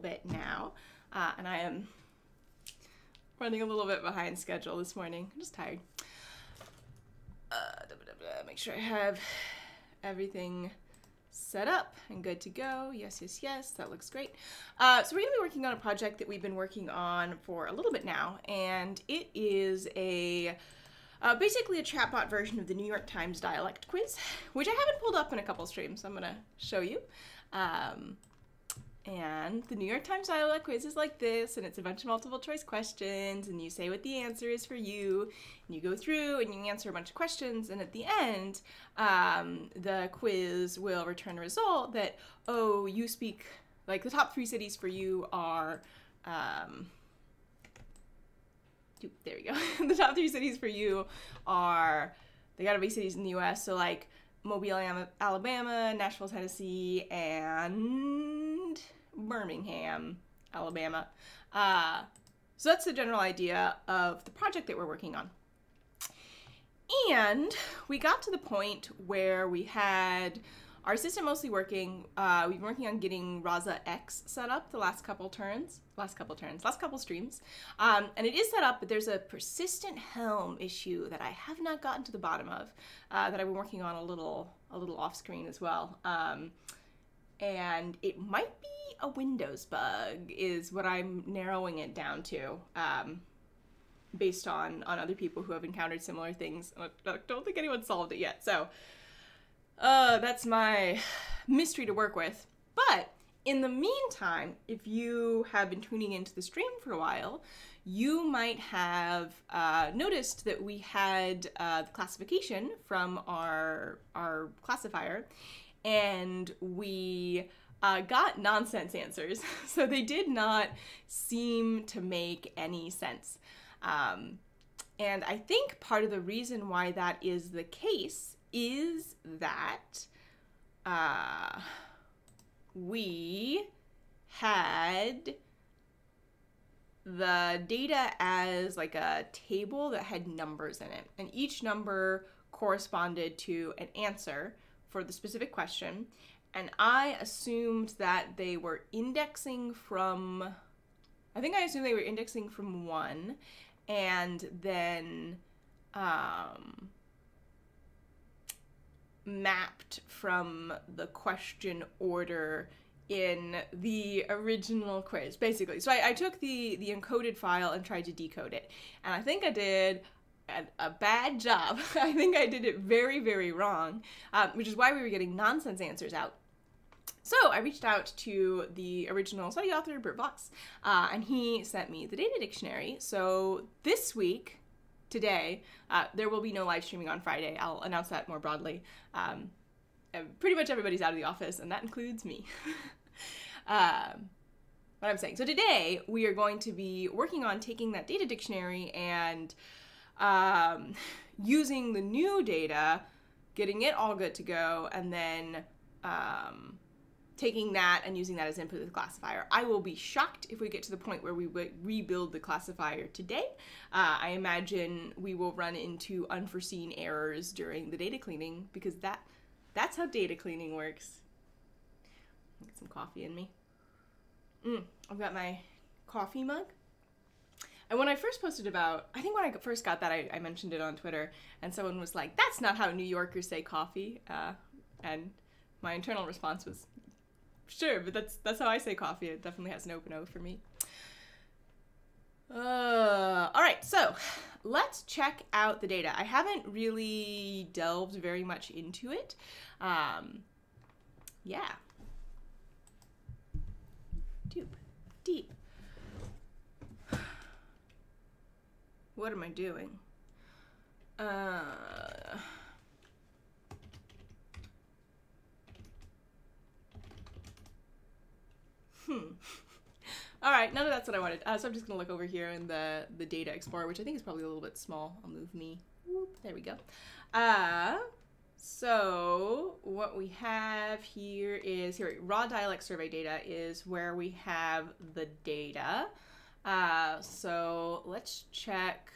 bit now, uh, and I am running a little bit behind schedule this morning. I'm just tired. Uh, da, da, da, make sure I have everything set up and good to go. Yes, yes, yes, that looks great. Uh, so we're gonna be working on a project that we've been working on for a little bit now, and it is a uh, basically a chatbot version of the New York Times dialect quiz, which I haven't pulled up in a couple streams, so I'm gonna show you. Um, and the New York Times dialect quiz is like this, and it's a bunch of multiple choice questions, and you say what the answer is for you, and you go through and you answer a bunch of questions, and at the end, um, the quiz will return a result that, oh, you speak, like the top three cities for you are, um, there we go. the top three cities for you are, they gotta be cities in the US, so like Mobile, Alabama, Nashville, Tennessee, and Birmingham, Alabama. Uh, so that's the general idea of the project that we're working on. And we got to the point where we had our system mostly working. Uh, we've been working on getting Rasa X set up the last couple turns, last couple turns, last couple streams. Um, and it is set up, but there's a persistent Helm issue that I have not gotten to the bottom of uh, that I've been working on a little, a little off screen as well. Um, and it might be a Windows bug, is what I'm narrowing it down to. Um, based on on other people who have encountered similar things. I don't think anyone solved it yet. So uh, that's my mystery to work with. But in the meantime, if you have been tuning into the stream for a while, you might have uh, noticed that we had uh, the classification from our our classifier, and we uh, got nonsense answers. so they did not seem to make any sense. Um, and I think part of the reason why that is the case is that uh, we had the data as like a table that had numbers in it, and each number corresponded to an answer for the specific question. And I assumed that they were indexing from, I think I assumed they were indexing from one, and then um, mapped from the question order in the original quiz, basically. So I, I, took the the encoded file and tried to decode it, and I think I did a, bad job. I think I did it very very wrong, um, which is why we were getting nonsense answers out. So I reached out to the original study author, Bert Vaux, uh, and he sent me the data dictionary. So this week today. Uh, there will be no live streaming on Friday. I'll announce that more broadly. Um, pretty much everybody's out of the office, and that includes me. um, what I'm saying. So today we are going to be working on taking that data dictionary and um, using the new data, getting it all good to go, and then um, taking that and using that as input to the classifier. I will be shocked if we get to the point where we rebuild the classifier today. Uh, I imagine we will run into unforeseen errors during the data cleaning because that that's how data cleaning works. Get some coffee in me. Mm, I've got my coffee mug. And when I first posted about, I think when I first got that, I, I mentioned it on Twitter, and someone was like, "That's not how New Yorkers say coffee," uh, and my internal response was, Sure, but that's that's how I say coffee. It definitely has an open O for me. Uh, all right, so let's check out the data. I haven't really delved very much into it. Um, yeah. Deep, deep. What am I doing? Uh. Hmm. All right, none of that's what I wanted. Uh, so I'm just gonna look over here in the the data explorer, which I think is probably a little bit small. I'll move me. Whoop, there we go. Uh, so what we have here is here raw dialect survey data is where we have the data. Uh, so let's check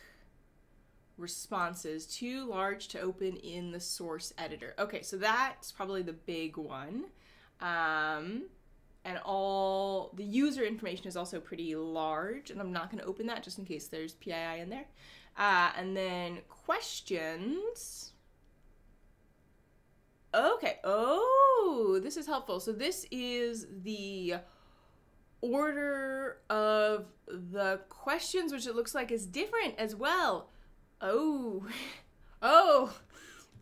responses too large to open in the source editor. Okay, so that's probably the big one. Um, and all the user information is also pretty large, and I'm not going to open that just in case there's PII in there. Uh, and then questions. Okay. Oh, this is helpful. So this is the order of the questions, which it looks like is different as well. Oh, oh,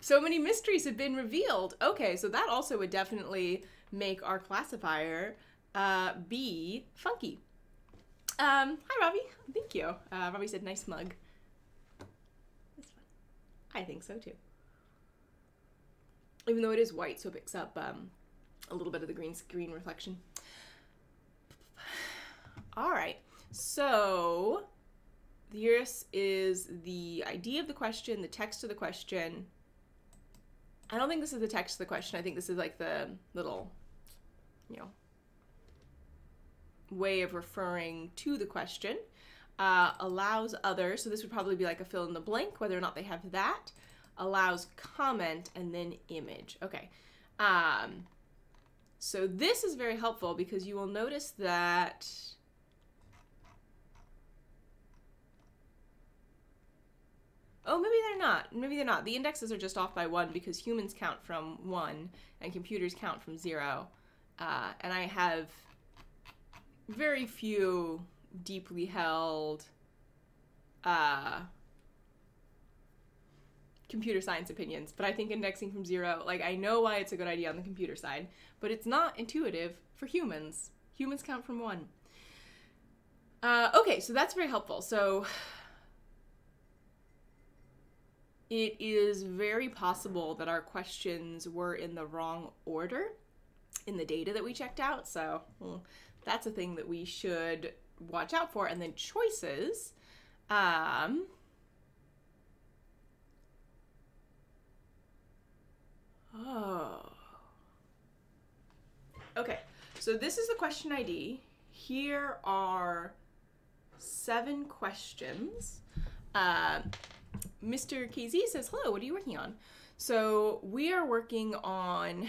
so many mysteries have been revealed. Okay, so that also would definitely make our classifier uh, be funky. Um, hi, Robbie. Thank you. Uh, Robbie said, nice mug. I think so too. Even though it is white, so it picks up um, a little bit of the green screen reflection. All right, so this is the idea of the question, the text of the question. I don't think this is the text of the question. I think this is like the little, you know, way of referring to the question. Uh, allows others, so this would probably be like a fill in the blank, whether or not they have that. Allows comment and then image. Okay. Um, so this is very helpful because you will notice that Oh, maybe they're not. Maybe they're not. The indexes are just off by one because humans count from one and computers count from zero. Uh, and I have very few deeply held uh, computer science opinions, but I think indexing from zero, like, I know why it's a good idea on the computer side, but it's not intuitive for humans. Humans count from one. Uh, okay, so that's very helpful. So it is very possible that our questions were in the wrong order in the data that we checked out. So well, that's a thing that we should watch out for. And then choices. Um, oh. Okay, so this is the question ID. Here are seven questions. Uh, Mr. KZ says, hello, what are you working on? So we are working on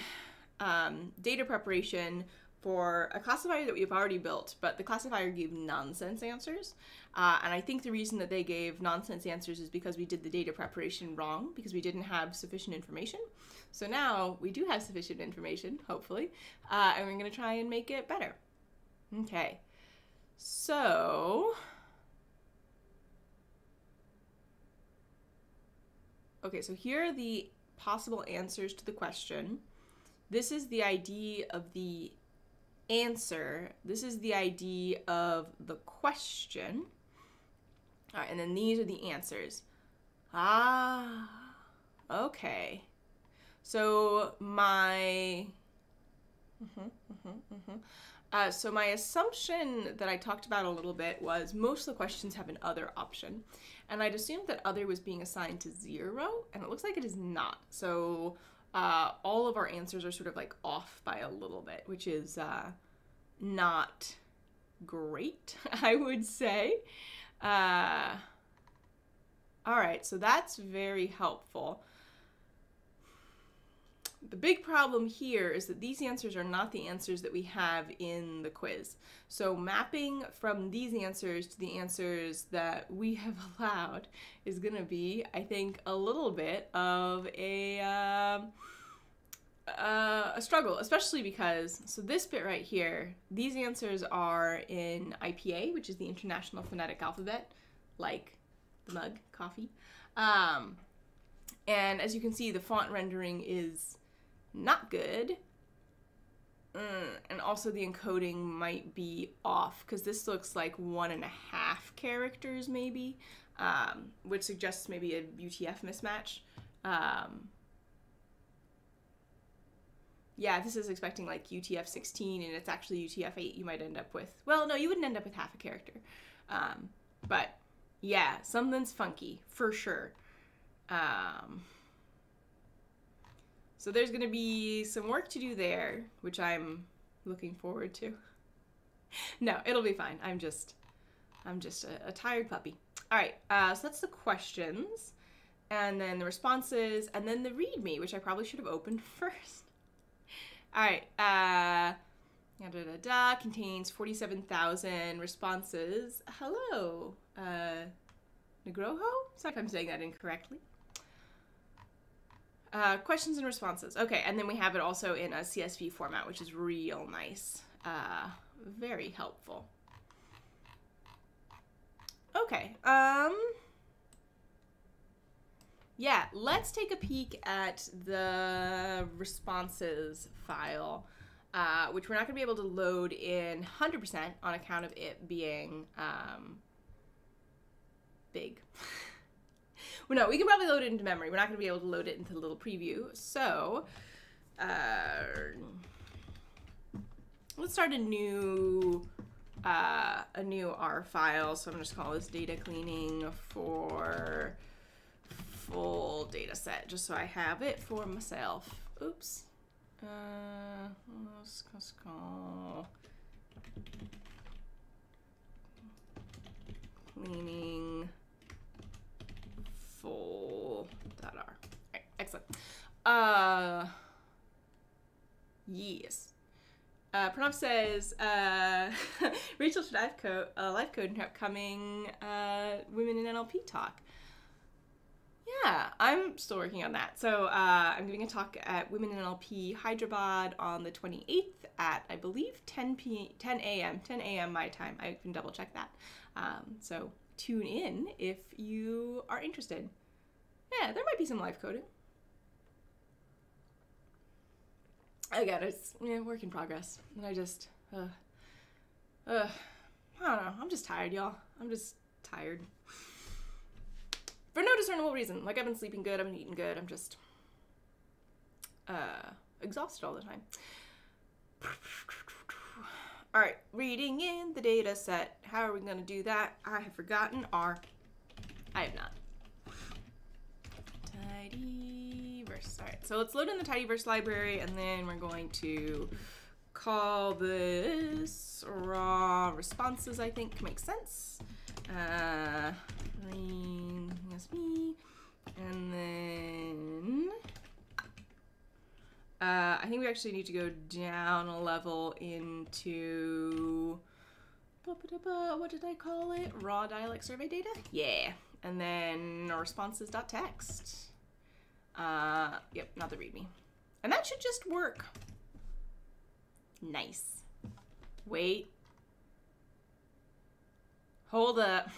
um, data preparation for a classifier that we've already built, but the classifier gave nonsense answers. Uh, and I think the reason that they gave nonsense answers is because we did the data preparation wrong, because we didn't have sufficient information. So now we do have sufficient information, hopefully, uh, and we're going to try and make it better. Okay. So Okay, so here are the possible answers to the question. This is the ID of the answer. This is the ID of the question. All right, and then these are the answers. Ah, okay. So my, mm-hmm, mm-hmm, mm-hmm. Uh, so my assumption that I talked about a little bit was most of the questions have an other option. And I'd assumed that other was being assigned to zero, and it looks like it is not. So uh, all of our answers are sort of like off by a little bit, which is uh, not great, I would say. Uh, all right, so that's very helpful. The big problem here is that these answers are not the answers that we have in the quiz. So mapping from these answers to the answers that we have allowed is going to be, I think, a little bit of a, uh, uh, a struggle, especially because, so this bit right here, these answers are in IPA, which is the International Phonetic Alphabet, like the mug, coffee. Um, and as you can see, the font rendering is not good. Mm, and also the encoding might be off because this looks like one and a half characters maybe, um, which suggests maybe a UTF mismatch. Um, yeah, this is expecting like UTF 16 and it's actually UTF 8 you might end up with. Well, no, you wouldn't end up with half a character. Um, but yeah, something's funky for sure. Um, so there's going to be some work to do there, which I'm looking forward to. no, it'll be fine. I'm just, I'm just a, a tired puppy. All right, uh, so that's the questions, and then the responses, and then the README, which I probably should have opened first. All right, uh, da, da, da, da, contains 47,000 responses. Hello, uh, Negroho? Sorry if I'm saying that incorrectly. Uh, questions and responses. Okay, and then we have it also in a CSV format, which is real nice. Uh, very helpful. Okay, um, yeah, let's take a peek at the responses file, uh, which we're not going to be able to load in 100% on account of it being um, big. well, no, we can probably load it into memory. We're not going to be able to load it into the little preview. So, uh, let's start a new uh, a new R file. So I'm just call this data cleaning for full data set, just so I have it for myself. Oops. Uh, let's, let's call cleaning full R. Right, excellent. Uh, yes. Uh, Pranav says uh, Rachael should life code, uh, life code in her upcoming uh, Women in NLP talk. Yeah, I'm still working on that. So uh, I'm giving a talk at Women in NLP Hyderabad on the 28th at I believe 10 p 10 a.m. 10 a.m. my time. I can double check that. Um, so tune in if you are interested. Yeah, there might be some live coding. i Again, it's yeah, work in progress. And I just, uh, uh, I don't know. I'm just tired, y'all. I'm just tired. For no discernible reason. Like, I've been sleeping good, I've been eating good. I'm just, uh, exhausted all the time. All right, reading in the data set. How are we going to do that? I have forgotten R. I have not. Tidyverse. All right, so let's load in the tidyverse library, and then we're going to call this raw responses. I think makes sense. Uh, that's me, and then uh, I think we actually need to go down a level into what did I call it? Raw dialect survey data? Yeah. And then responses.txt. Uh, yep, not the README. And that should just work. Nice. Wait. Hold up.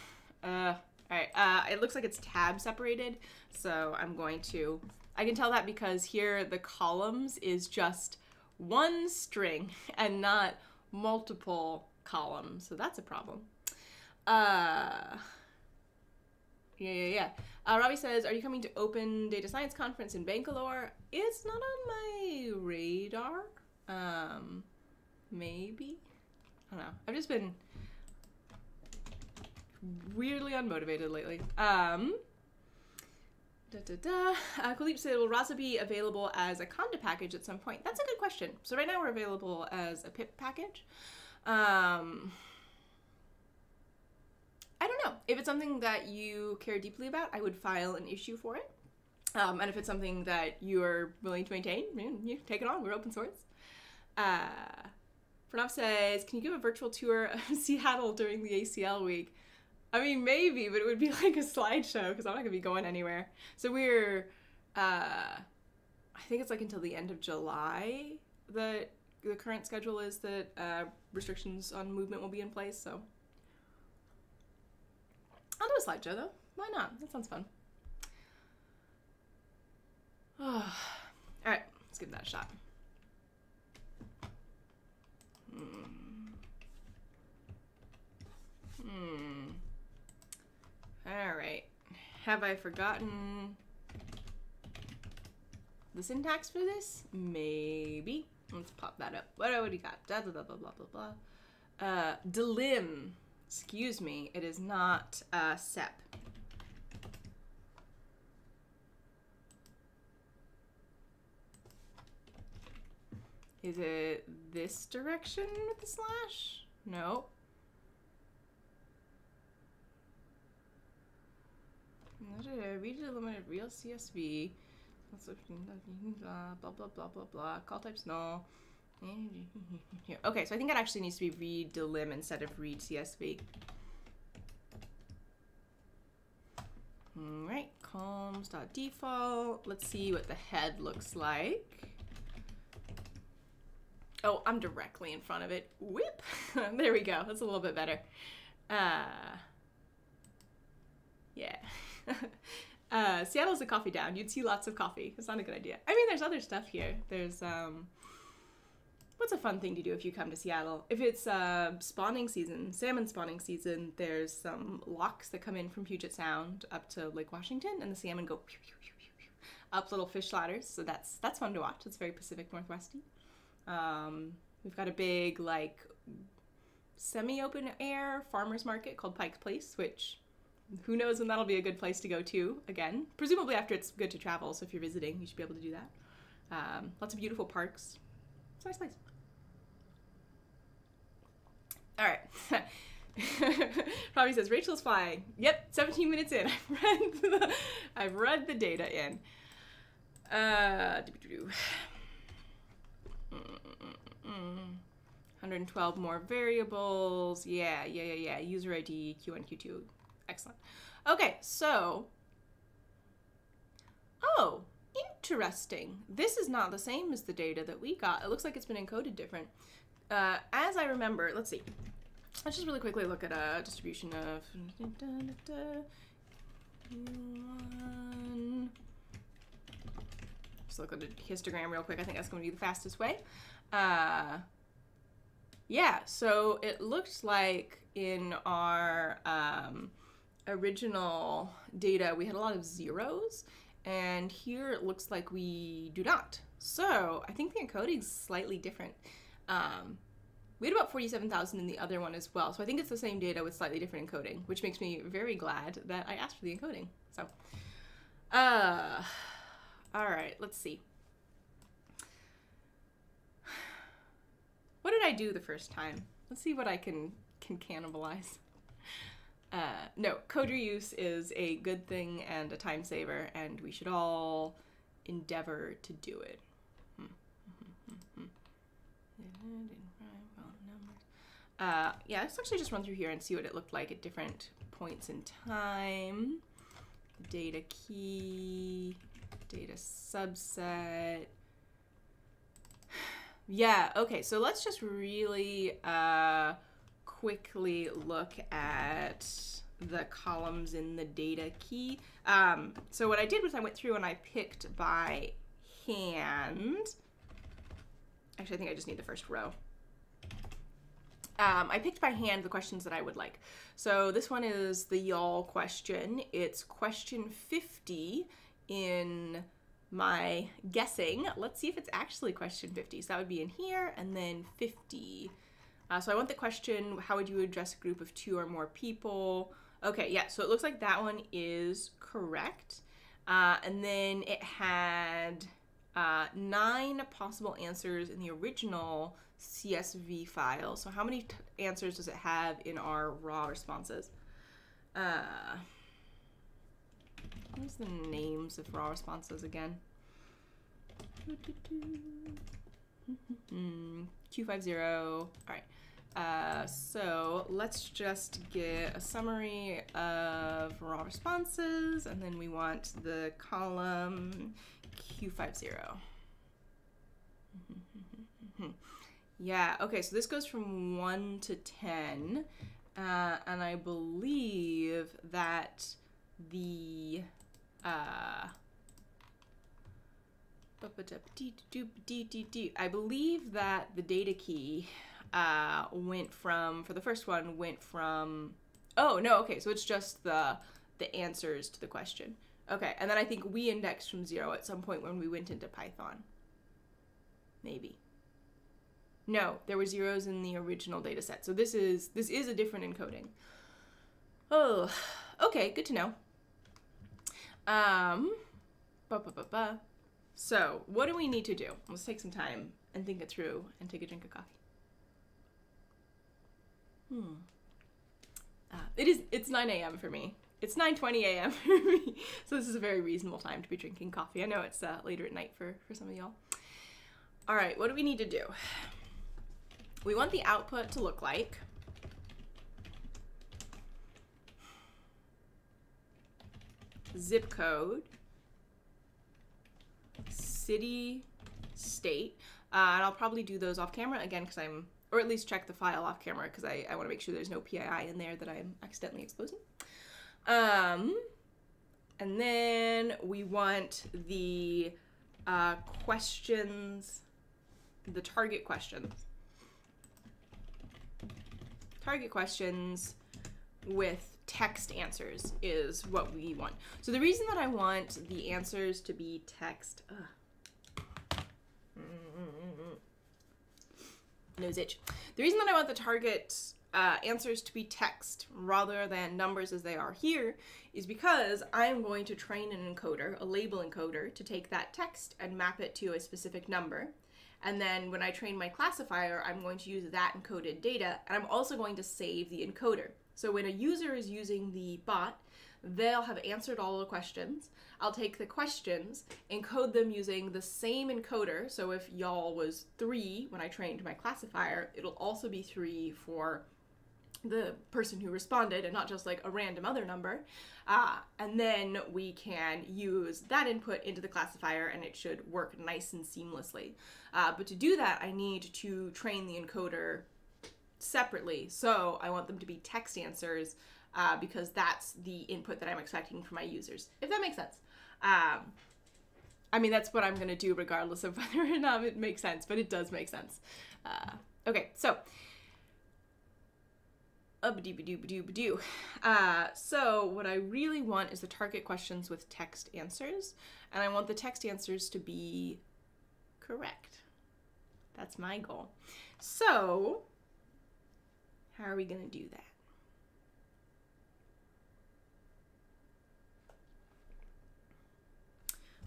Uh, alright. Uh, it looks like it's tab separated. So I'm going to... I can tell that because here the columns is just one string and not multiple columns. So that's a problem. Uh... Yeah, yeah, yeah. Uh, Robbie says, "Are you coming to Open Data Science Conference in Bangalore?" It's not on my radar. Um, maybe. I don't know. I've just been weirdly unmotivated lately. Um. Da, da, da. Uh, Kulip said, "Will Rasa be available as a Conda package at some point?" That's a good question. So right now we're available as a pip package. Um, I don't know. If it's something that you care deeply about, I would file an issue for it. Um, and if it's something that you are willing to maintain, you, you take it on. We're open source. Uh, Pranav says, "Can you give a virtual tour of Seattle during the ACL week?" I mean, maybe, but it would be like a slideshow because I'm not gonna be going anywhere. So we're, uh, I think it's like until the end of July that the current schedule is that uh, restrictions on movement will be in place. So I'll do a slideshow though. Why not? That sounds fun. All right, let's give that a shot. Hmm. Hmm. Have I forgotten the syntax for this? Maybe. Let's pop that up. What do we got? Da, da, da, blah, blah, blah, blah. Uh, delim. Excuse me, it is not uh, SEP. Is it this direction with the slash? No. Read the limited real CSV. Blah blah blah blah blah. Call types null. Okay, so I think it actually needs to be read delim instead of read CSV. All right, columns.default. Let's see what the head looks like. Oh, I'm directly in front of it. Whip. there we go. That's a little bit better. Uh, yeah. uh, Seattle's a coffee town. You'd see lots of coffee. It's not a good idea. I mean, there's other stuff here. There's, um, what's a fun thing to do if you come to Seattle? If it's uh, spawning season, salmon spawning season, there's some locks that come in from Puget Sound up to Lake Washington, and the salmon go pew, pew, pew, up little fish ladders. So that's that's fun to watch. It's very Pacific Northwesty. Um, we've got a big like semi-open air farmers market called Pike's Place, which who knows when that'll be a good place to go to again. Presumably after it's good to travel, so if you're visiting, you should be able to do that. Um, lots of beautiful parks. It's a nice place. All right. Probably says Rachael's flying. Yep, 17 minutes in. I've read the, I've read the data in. Uh, 112 more variables. Yeah, yeah, yeah, yeah. User ID, Q1, Q2. Excellent. Okay, so. Oh, interesting. This is not the same as the data that we got. It looks like it's been encoded different. Uh, as I remember, let's see. Let's just really quickly look at a distribution of. Just look at a histogram real quick. I think that's going to be the fastest way. Uh, yeah, so it looks like in our um, original data we had a lot of zeros, and here it looks like we do not. So I think the encoding is slightly different. Um, we had about 47,000 in the other one as well. So I think it's the same data with slightly different encoding, which makes me very glad that I asked for the encoding. So, uh, all right, let's see. What did I do the first time? Let's see what I can can cannibalize. Uh, no, code reuse is a good thing and a time saver, and we should all endeavor to do it. Uh, yeah, let's actually just run through here and see what it looked like at different points in time. Data key, data subset. Yeah, okay, so let's just really uh, quickly look at the columns in the data key. Um, so what I did was I went through and I picked by hand. Actually, I think I just need the first row. Um, I picked by hand the questions that I would like. So this one is the y'all question. It's question 50 in my guessing. Let's see if it's actually question 50. So that would be in here and then 50. Uh, so I want the question, how would you address a group of two or more people? Okay, yeah, so it looks like that one is correct. Uh, and then it had uh, nine possible answers in the original CSV file. So how many answers does it have in our raw responses? Uh, what's the names of raw responses again? Q50. All right. Uh, so let's just get a summary of raw responses, and then we want the column Q50. Yeah, okay, so this goes from 1 to 10, uh, and I believe that the. Uh, I believe that the data key uh, went from, for the first one, went from. Oh, no, okay, so it's just the the answers to the question. Okay, and then I think we indexed from zero at some point when we went into Python. Maybe. No, there were zeros in the original data set. So this is this is a different encoding. Oh, okay, good to know. Um, ba ba ba ba. So, what do we need to do? Let's take some time and think it through and take a drink of coffee. Hmm. Uh, it is. It's 9 a.m. for me. It's 9:20 a.m. for me. So this is a very reasonable time to be drinking coffee. I know it's uh, later at night for for some of y'all. All right, what do we need to do? We want the output to look like zip code, city, state, uh, and I'll probably do those off camera again because I'm, or at least check the file off camera because I, I want to make sure there's no PII in there that I'm accidentally exposing. Um, and then we want the uh, questions, the target questions. Target questions with text answers is what we want. So the reason that I want the answers to be text, ugh. Nose itch. The reason that I want the target uh, answers to be text rather than numbers as they are here is because I'm going to train an encoder, a label encoder, to take that text and map it to a specific number. And then when I train my classifier, I'm going to use that encoded data, and I'm also going to save the encoder. So when a user is using the bot, they'll have answered all the questions. I'll take the questions, encode them using the same encoder. So if y'all was three when I trained my classifier, it'll also be three for the person who responded and not just like a random other number. Uh, and then we can use that input into the classifier and it should work nice and seamlessly. Uh, but to do that, I need to train the encoder separately. So I want them to be text answers uh, because that's the input that I'm expecting from my users, if that makes sense. Um, I mean, that's what I'm going to do regardless of whether or not it makes sense, but it does make sense. Uh, okay, so. Uh, so what I really want is the target questions with text answers, and I want the text answers to be correct. That's my goal. So how are we going to do that?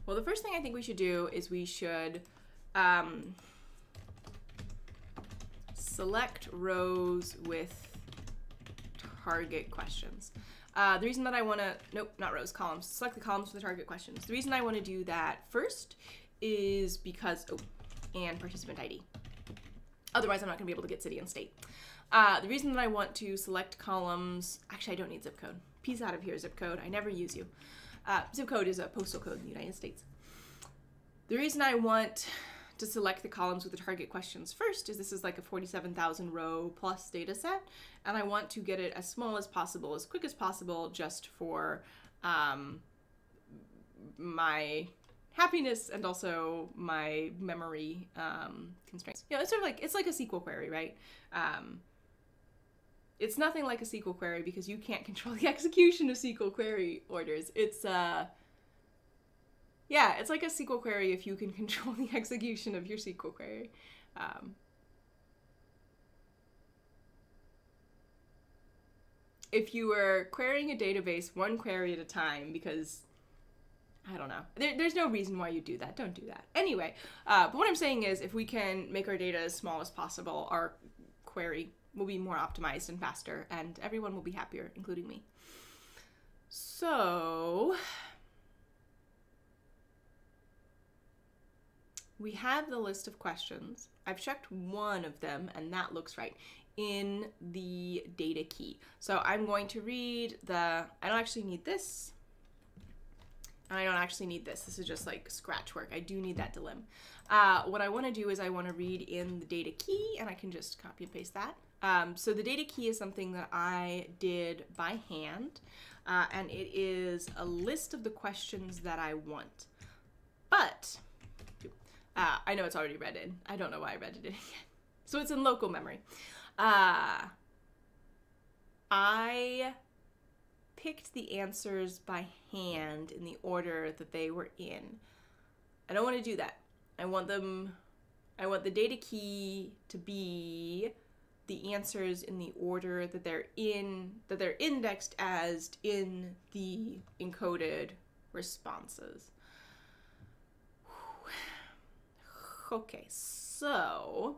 Well, the first thing I think we should do is we should um, select rows with target questions. Uh, the reason that I want to, nope, not rows, columns. Select the columns for the target questions. The reason I want to do that first is because, oh, and participant ID. Otherwise, I'm not going to be able to get city and state. Uh, the reason that I want to select columns, actually I don't need zip code. Peace out of here, zip code. I never use you. Uh, zip code is a postal code in the United States. The reason I want to select the columns with the target questions first is this is like a 47,000 row plus data set, and I want to get it as small as possible, as quick as possible, just for um, my happiness and also my memory um, constraints. You know, it's sort of like it's like a SQL query, right? Um, it's nothing like a SQL query because you can't control the execution of SQL query orders. It's uh yeah, it's like a SQL query if you can control the execution of your SQL query. Um, if you were querying a database one query at a time because I don't know. There, there's no reason why you do that. Don't do that. Anyway, uh, but what I'm saying is if we can make our data as small as possible, our query will be more optimized and faster, and everyone will be happier, including me. So, we have the list of questions. I've checked one of them, and that looks right in the data key. So I'm going to read the, I don't actually need this. And I don't actually need this. This is just like scratch work. I do need that delim. Uh, what I want to do is I want to read in the data key, and I can just copy and paste that. Um, so the data key is something that I did by hand, uh, and it is a list of the questions that I want. But uh, I know it's already read in. I don't know why I read it in again. So it's in local memory. Uh, I picked the answers by hand in the order that they were in. I don't want to do that. I want them I want the data key to be the answers in the order that they're in that they're indexed as in the encoded responses. Okay, so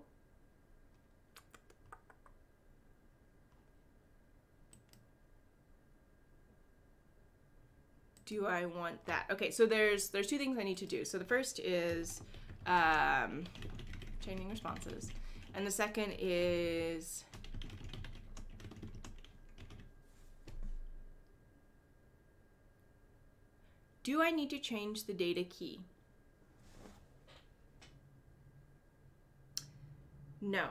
do I want that? Okay, so there's there's two things I need to do. So the first is um, chaining responses. And the second is Do I need to change the data key? No,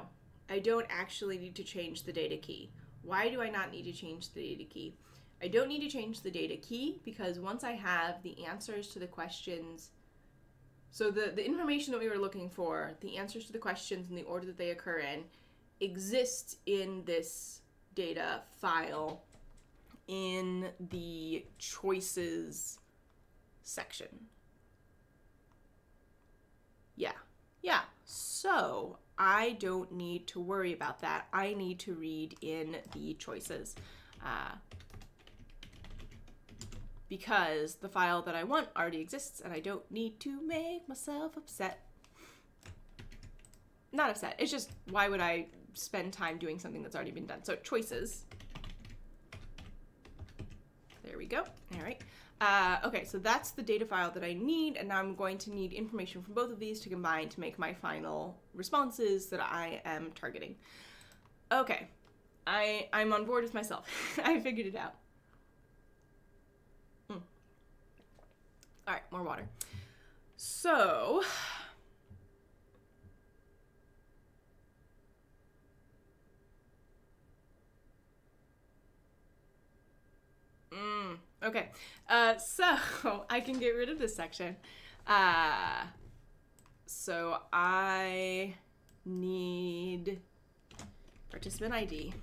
I don't actually need to change the data key. Why do I not need to change the data key? I don't need to change the data key because once I have the answers to the questions, so the, the information that we were looking for, the answers to the questions and the order that they occur in, exists in this data file in the choices section. Yeah, yeah. So I don't need to worry about that. I need to read in the choices. Uh, because the file that I want already exists and I don't need to make myself upset. Not upset, it's just why would I spend time doing something that's already been done? So choices. There we go. All right. Uh, okay, so that's the data file that I need, and now I'm going to need information from both of these to combine to make my final responses that I am targeting. Okay, I, I'm on board with myself. I figured it out. All right, more water. So, Mm, okay. Uh, so I can get rid of this section. Uh, so I need participant ID.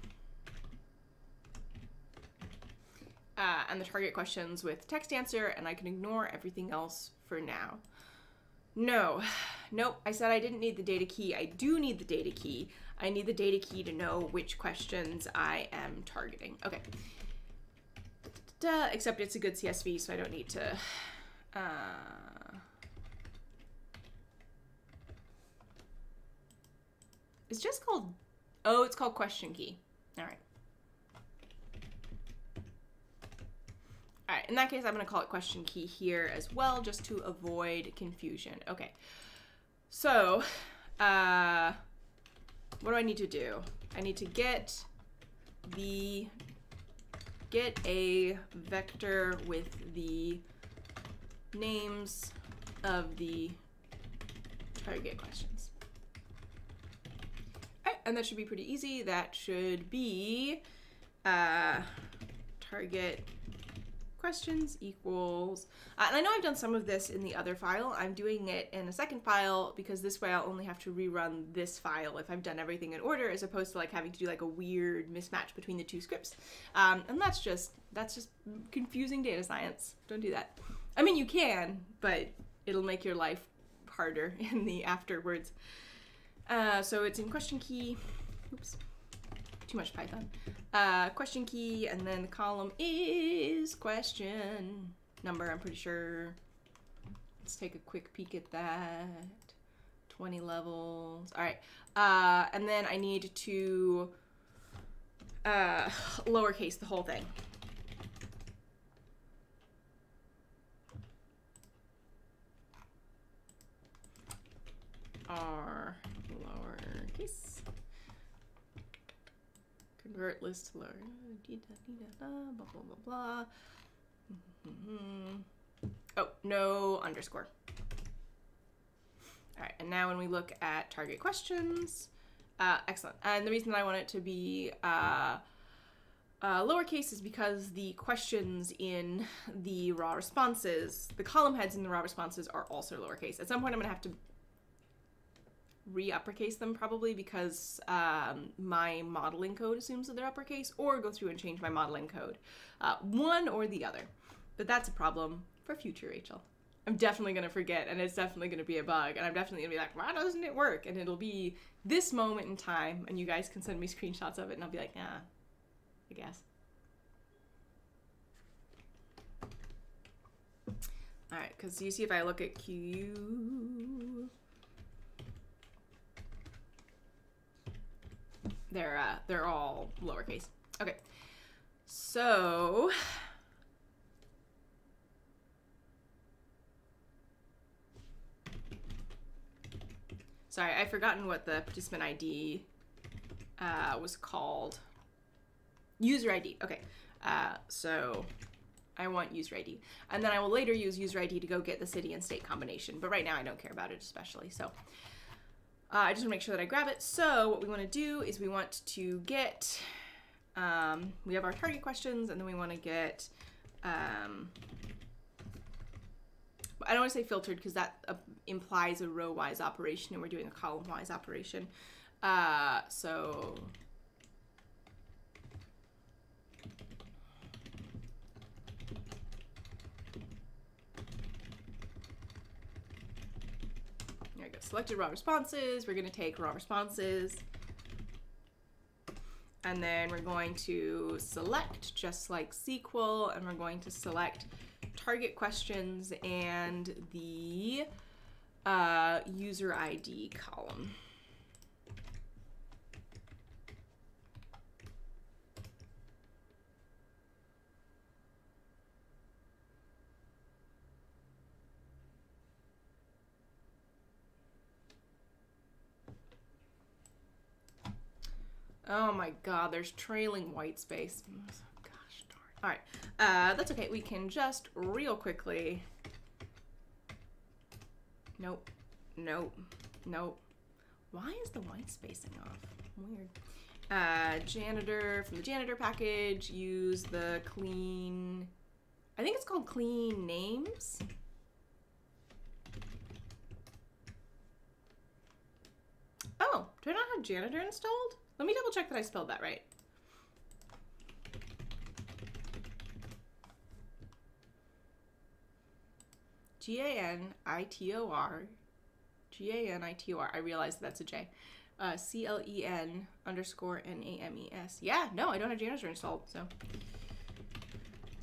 Uh, and the target questions with text answer, and I can ignore everything else for now. No, nope, I said I didn't need the data key. I do need the data key. I need the data key to know which questions I am targeting. Okay, Duh, except it's a good CSV, so I don't need to. Uh, it's just called. Oh, it's called question key. All right. All right, in that case, I'm going to call it question key here as well, just to avoid confusion. Okay, so uh, what do I need to do? I need to get the get a vector with the names of the target questions. Alright, and that should be pretty easy. That should be uh, target questions equals, uh, and I know I've done some of this in the other file. I'm doing it in a second file because this way I'll only have to rerun this file if I've done everything in order as opposed to like having to do like a weird mismatch between the two scripts. Um, and that's just, that's just confusing data science. Don't do that. I mean, you can, but it'll make your life harder in the afterwards. Uh, so it's in question key. Oops too much Python. Uh, question key, and then the column is question number, I'm pretty sure. Let's take a quick peek at that. 20 levels. All right. Uh, and then I need to uh, lowercase the whole thing. R lowercase convert list to lower. Blah, blah, blah, blah. Mm-hmm. Oh, no underscore. All right, and now when we look at target questions, uh, excellent. And the reason that I want it to be uh, uh, lowercase is because the questions in the raw responses, the column heads in the raw responses are also lowercase. At some point, I'm going to have to re-uppercase them probably because um, my modeling code assumes that they're uppercase or go through and change my modeling code. Uh, one or the other. But that's a problem for future Rachael. I'm definitely going to forget and it's definitely going to be a bug and I'm definitely going to be like, why doesn't it work? And it'll be this moment in time and you guys can send me screenshots of it and I'll be like, yeah, I guess. All right, because you see if I look at Q They're uh, they're all lowercase. Okay, so Sorry, I've forgotten what the participant ID uh, was called. User ID. Okay. Uh, so I want user ID. And then I will later use user ID to go get the city and state combination. But right now I don't care about it especially. So uh, I just want to make sure that I grab it. So what we want to do is we want to get, um, we have our target questions and then we want to get, um, I don't want to say filtered because that uh, implies a row-wise operation and we're doing a column-wise operation. Uh, so Selected raw responses. We're going to take raw responses. And then we're going to select just like SQL, and we're going to select target questions and the uh, user ID column. Oh my god, there's trailing white space. Gosh darn. Alright, uh, that's okay. We can just real quickly. Nope. Nope. Nope. Why is the white spacing off? Weird. Uh, janitor, from the janitor package, use the clean. I think it's called clean names. Oh, do I not have janitor installed? Let me double check that I spelled that right. G A N I T O R. G A N I T O R. I realize that's a J. Uh, C L E N underscore N A M E S. Yeah, no, I don't have janitor installed, so.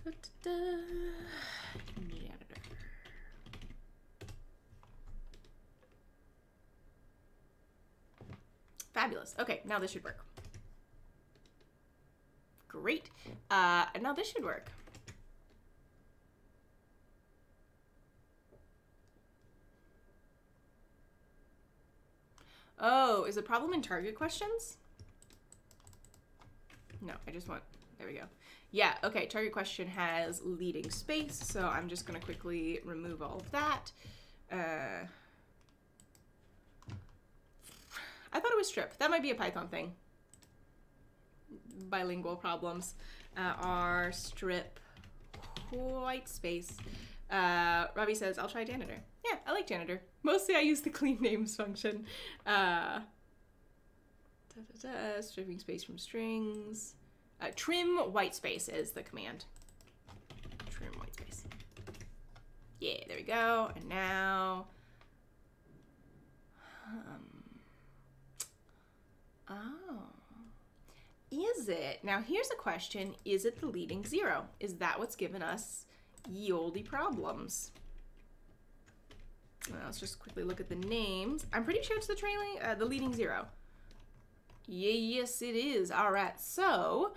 Da, da, da. Janitor. Fabulous. Okay, now this should work. Great. Uh, now this should work. Oh, is the problem in target questions? No, I just want, there we go. Yeah, okay, target question has leading space, so I'm just gonna quickly remove all of that. Uh, I thought it was strip. That might be a Python thing. Bilingual problems uh, are strip white space. Uh, Robbie says, I'll try janitor. Yeah, I like janitor. Mostly I use the clean names function. Uh, da, da, da, stripping space from strings. Uh, trim white space is the command. Trim white space. Yeah, there we go. And now... Um, Oh. Is it? Now here's a question. Is it the leading zero? Is that what's given us ye olde problems? Well, let's just quickly look at the names. I'm pretty sure it's the trailing, uh, the leading zero. Yeah, yes, it is. All right, so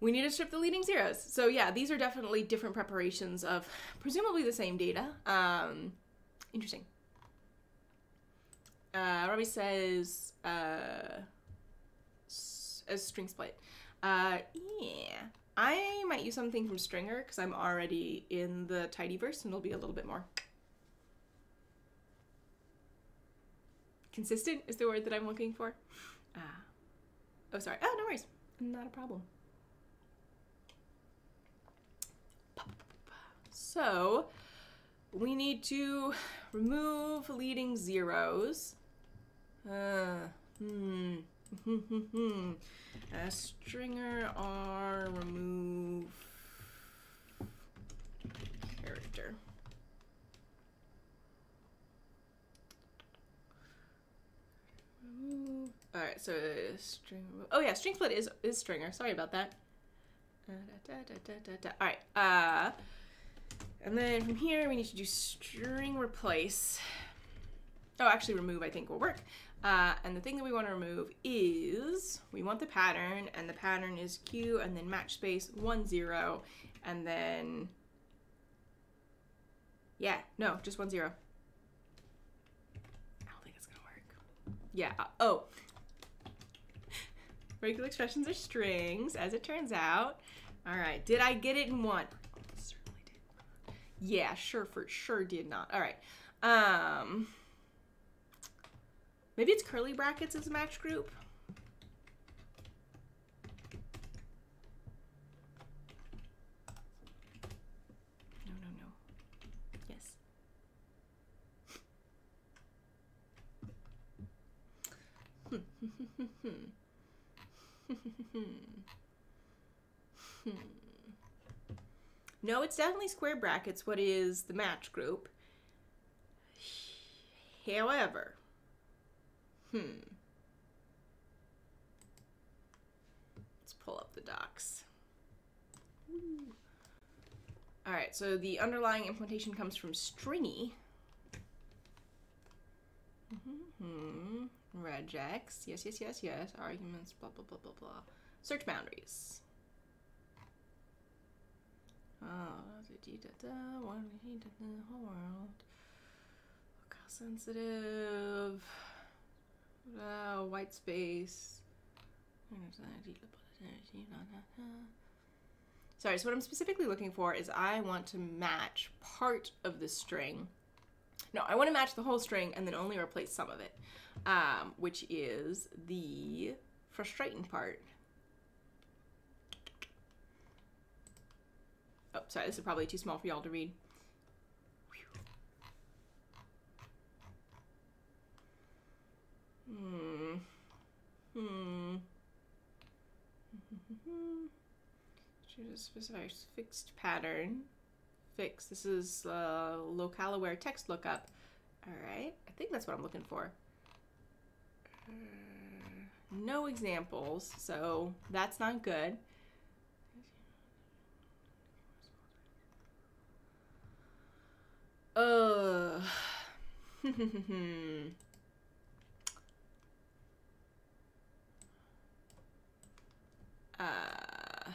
we need to strip the leading zeros. So yeah, these are definitely different preparations of presumably the same data. Um, interesting. Uh, Robbie says, uh, a string split. Uh, yeah. I might use something from stringr because I'm already in the tidyverse and it'll be a little bit more consistent is the word that I'm looking for. Uh, oh, sorry. Oh, no worries. Not a problem. So we need to remove leading zeros. Uh, hmm. A stringr R remove character. All right, so string. Oh yeah, string split is is stringer. Sorry about that. Uh, da, da, da, All right. Uh, and then from here we need to do string replace. Oh, actually remove I think will work. Uh, and the thing that we want to remove is we want the pattern, and the pattern is Q and then match space one zero, and then yeah, no, just one zero. I don't think it's gonna work. Yeah. uh, oh. Regular expressions are strings, as it turns out. All right. Did I get it in one? Certainly did. Yeah, sure, for sure did not. All right. Um. Maybe it's curly brackets as a match group. No, no, no. Yes. no, it's definitely square brackets, what is the match group. However, hmm. Let's pull up the docs. All right, so the underlying implementation comes from stringi. Mm-hmm. Regex. Yes, yes, yes, yes. Arguments, blah, blah, blah, blah, blah. Search boundaries. Oh, one heat the whole world. Look how sensitive. Oh, white space. Sorry, so what I'm specifically looking for is I want to match part of the string. No, I want to match the whole string and then only replace some of it, um, which is the frustrating part. Oh, sorry, this is probably too small for y'all to read. Hmm. Hmm. Choose a specific fixed pattern. Fix. This is uh, local aware text lookup. All right. I think that's what I'm looking for. Uh, no examples, so that's not good. Uh. uh.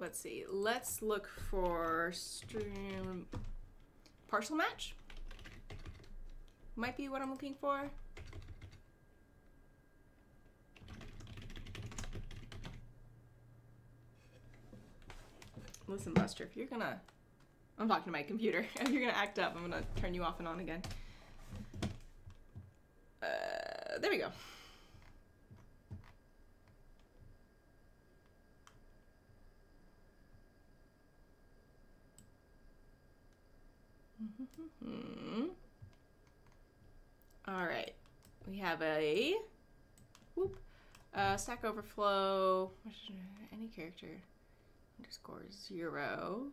Let's see. Let's look for stream partial match. Might be what I'm looking for. Listen, Buster, if you're gonna I'm talking to my computer. if you're gonna act up, I'm gonna turn you off and on again. Uh, there we go. All right, we have a whoop, uh, Stack Overflow. Any character underscore zero.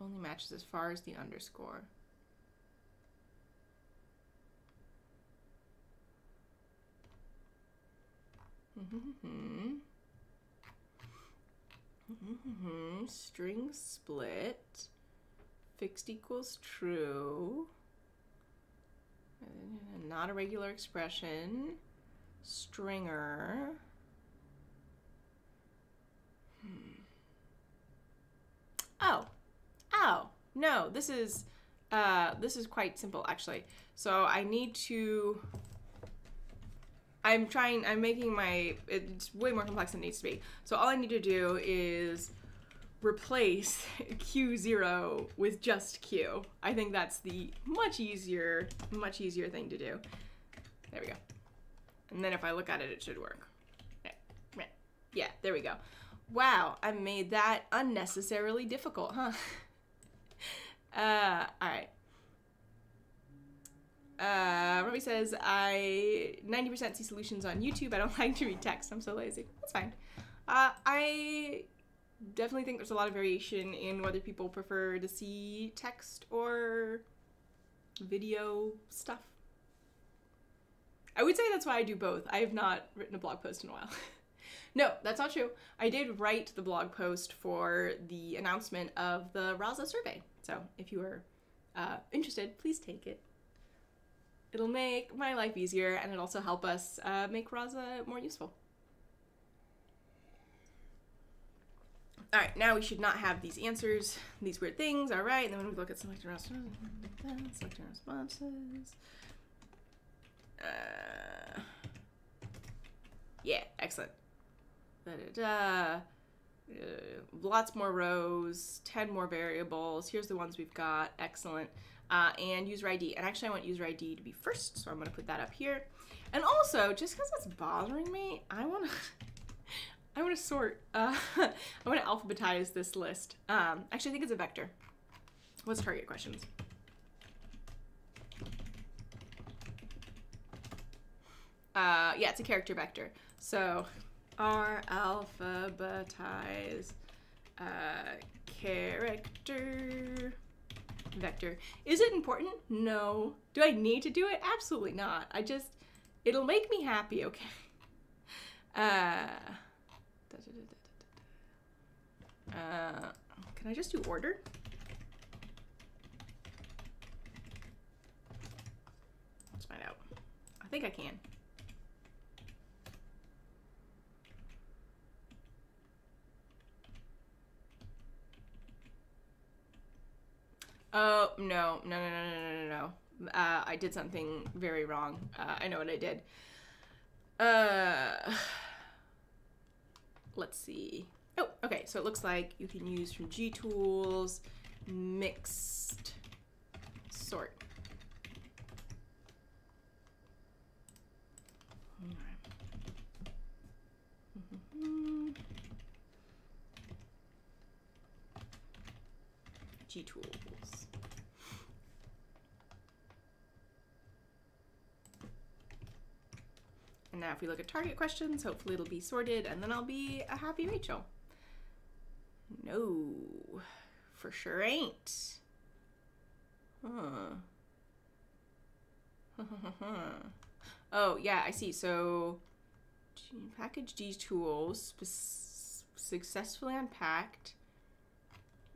Only matches as far as the underscore. Mm-hmm. Mm-hmm. String split. Fixed equals true. Not a regular expression. stringr. oh, oh, no, this is, uh, this is quite simple actually. So I need to, I'm trying, I'm making my, it's way more complex than it needs to be. So all I need to do is replace Q0 with just Q. I think that's the much easier, much easier thing to do. There we go. And then if I look at it, it should work. Yeah, there we go. Wow, I made that unnecessarily difficult, huh? uh, alright. Uh, Robbie says, I 90% see solutions on YouTube. I don't like to read text. I'm so lazy. That's fine. Uh, I definitely think there's a lot of variation in whether people prefer to see text or video stuff. I would say that's why I do both. I have not written a blog post in a while. No, that's not true. I did write the blog post for the announcement of the Rasa survey. So if you are uh, interested, please take it. It'll make my life easier and it'll also help us uh, make Rasa more useful. All right, now we should not have these answers, these weird things. All right, and then when we look at selected responses, selected responses. Uh, yeah, excellent. Da, da, da. Uh, lots more rows, 10 more variables. Here's the ones we've got. Excellent. Uh, and user ID. And actually, I want user ID to be first, so I'm to put that up here. And also, just because it's bothering me, I want to. I want to sort. Uh, I want to alphabetize this list. Um, actually, I think it's a vector. What's target questions? Uh, yeah, it's a character vector. So R alphabetize uh, character vector. Is it important? No. Do I need to do it? Absolutely not. I just, it'll make me happy, okay? Uh, uh, can I just do order? Let's find out. I think I can. Oh, no, no, no, no, no, no, no. Uh, I did something very wrong. Uh, I know what I did. Uh, let's see. Oh, okay, so it looks like you can use from GTools, mixed sort. GTools. And now if we look at target questions, hopefully it'll be sorted and then I'll be a happy Rachael. No, for sure ain't. Huh. oh, yeah, I see. So, package gtools successfully unpacked.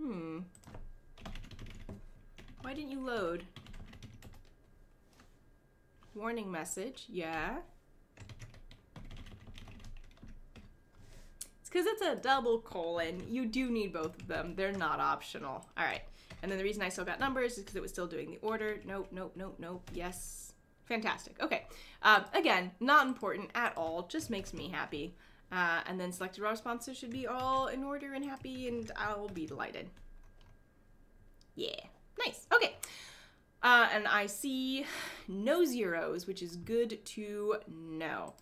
Hmm. Why didn't you load? Warning message, yeah. Because it's a double colon. You do need both of them. They're not optional. All right. And then the reason I still got numbers is because it was still doing the order. Nope, nope, nope, nope. Yes. Fantastic. Okay. Um, again, not important at all. Just makes me happy. Uh, and then selected raw responses should be all in order and happy, and I'll be delighted. Yeah. Nice. Okay. Uh, and I see no zeros, which is good to know.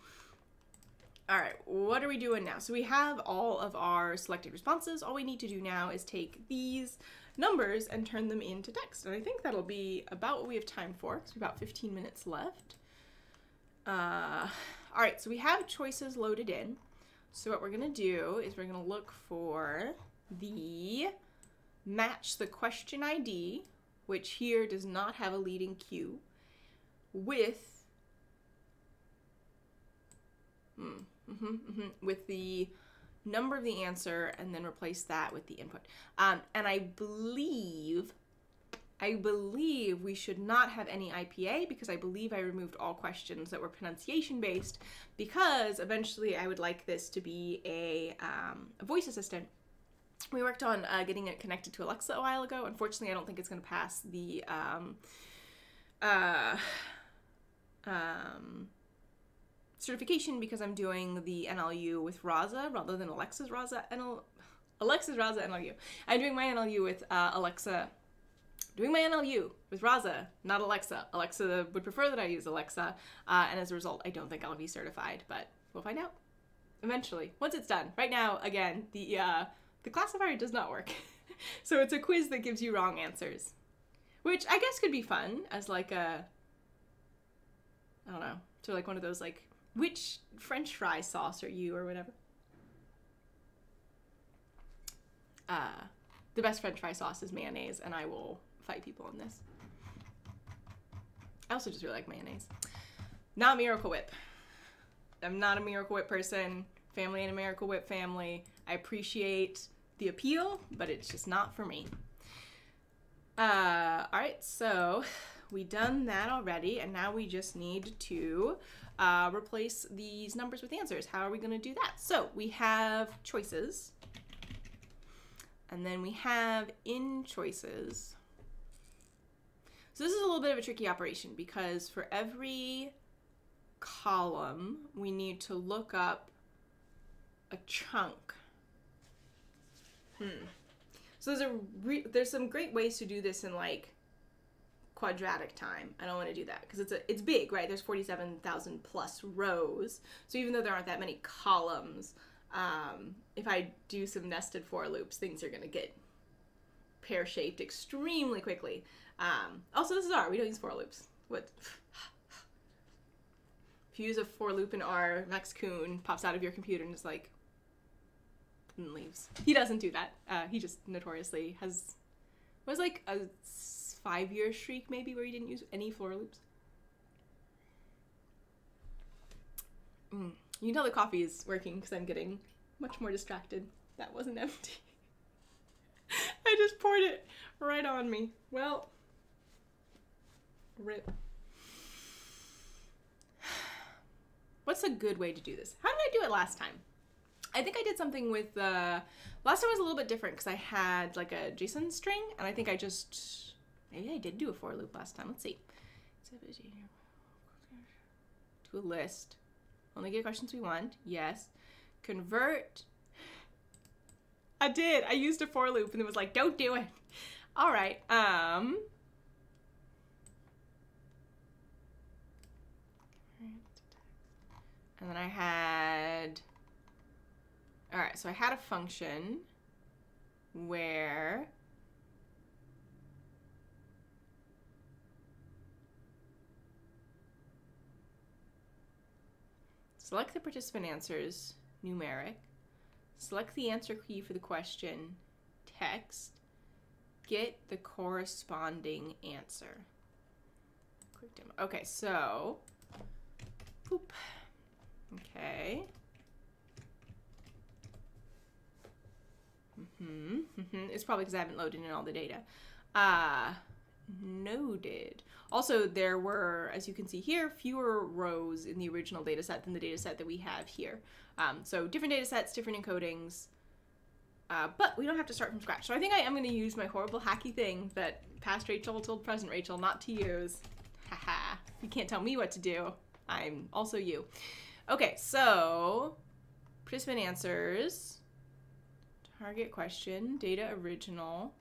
All right, what are we doing now? So we have all of our selected responses. All we need to do now is take these numbers and turn them into text. And I think that'll be about what we have time for, because we have about 15 minutes left. Uh, all right, so we have choices loaded in. So what we're gonna do is we're gonna look for the match the question ID, which here does not have a leading Q, with hmm, mm -hmm, mm -hmm, with the number of the answer and then replace that with the input. Um, and I believe, I believe we should not have any IPA because I believe I removed all questions that were pronunciation based because eventually I would like this to be a, um, a voice assistant we worked on uh, getting it connected to Alexa a while ago. Unfortunately, I don't think it's going to pass the um, uh, um, certification because I'm doing the NLU with Rasa rather than Alexa's Rasa NL Alexa's Rasa NLU. I'm doing my NLU with uh, Alexa. Doing my NLU with Rasa, not Alexa. Alexa would prefer that I use Alexa, uh, and as a result, I don't think I'll be certified, but we'll find out eventually once it's done. Right now, again, the uh, the classifier does not work. so it's a quiz that gives you wrong answers. Which I guess could be fun as like a I don't know. So like one of those like which french fry sauce are you or whatever. Uh the best french fry sauce is mayonnaise and I will fight people on this. I also just really like mayonnaise. Not Miracle Whip. I'm not a Miracle Whip person. Family and a Miracle Whip family. I appreciate the appeal, but it's just not for me. Uh, all right, so we done that already, and now we just need to uh, replace these numbers with answers. How are we going to do that? So we have choices. And then we have in choices. So this is a little bit of a tricky operation because for every column, we need to look up a chunk. Hmm. So there's a re- there's some great ways to do this in like quadratic time. I don't want to do that because it's a it's big, right? There's 47,000 plus rows. So even though there aren't that many columns, um, if I do some nested for loops, things are going to get pear-shaped extremely quickly. Um, also, this is R. We don't use for loops. What? if you use a for loop in R, Max Kuhn pops out of your computer and is like, and leaves. He doesn't do that. Uh, he just notoriously has was like a five year streak maybe where you didn't use any floor loops. Mm. You tell the coffee is working because I'm getting much more distracted. That wasn't empty. I just poured it right on me. Well, rip. What's a good way to do this? How did I do it last time? I think I did something with uh last time was a little bit different because I had like a JSON string and I think I just maybe I did do a for loop last time. Let's see. To a list. Only get questions we want. Yes. Convert. I did. I used a for loop and it was like, don't do it. All right. Um. And then I had all right, so I had a function where select the participant answers, numeric, select the answer key for the question, text, get the corresponding answer. Quick demo. Okay, so, poop. Okay. Mm-hmm. mm-hmm. It's probably because I haven't loaded in all the data. Uh, noted. Also, there were, as you can see here, fewer rows in the original data set than the data set that we have here. Um, so different data sets, different encodings, uh, but we don't have to start from scratch. So I think I am going to use my horrible hacky thing that past Rachael told present Rachael not to use. Haha. you can't tell me what to do. I'm also you. Okay, so participant answers. Target question, data original.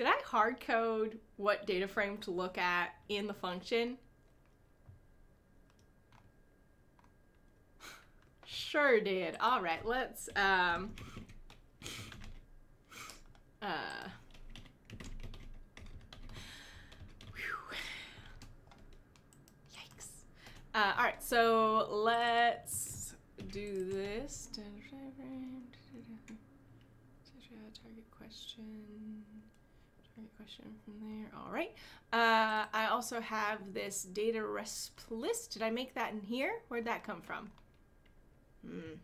Did I hard code what data frame to look at in the function? sure did. All right, let's, um, uh, Yikes. Uh, all right, so let's do this. Target question. Target question from there. All right. Uh, I also have this data resp list. Did I make that in here? Where'd that come from? Hmm.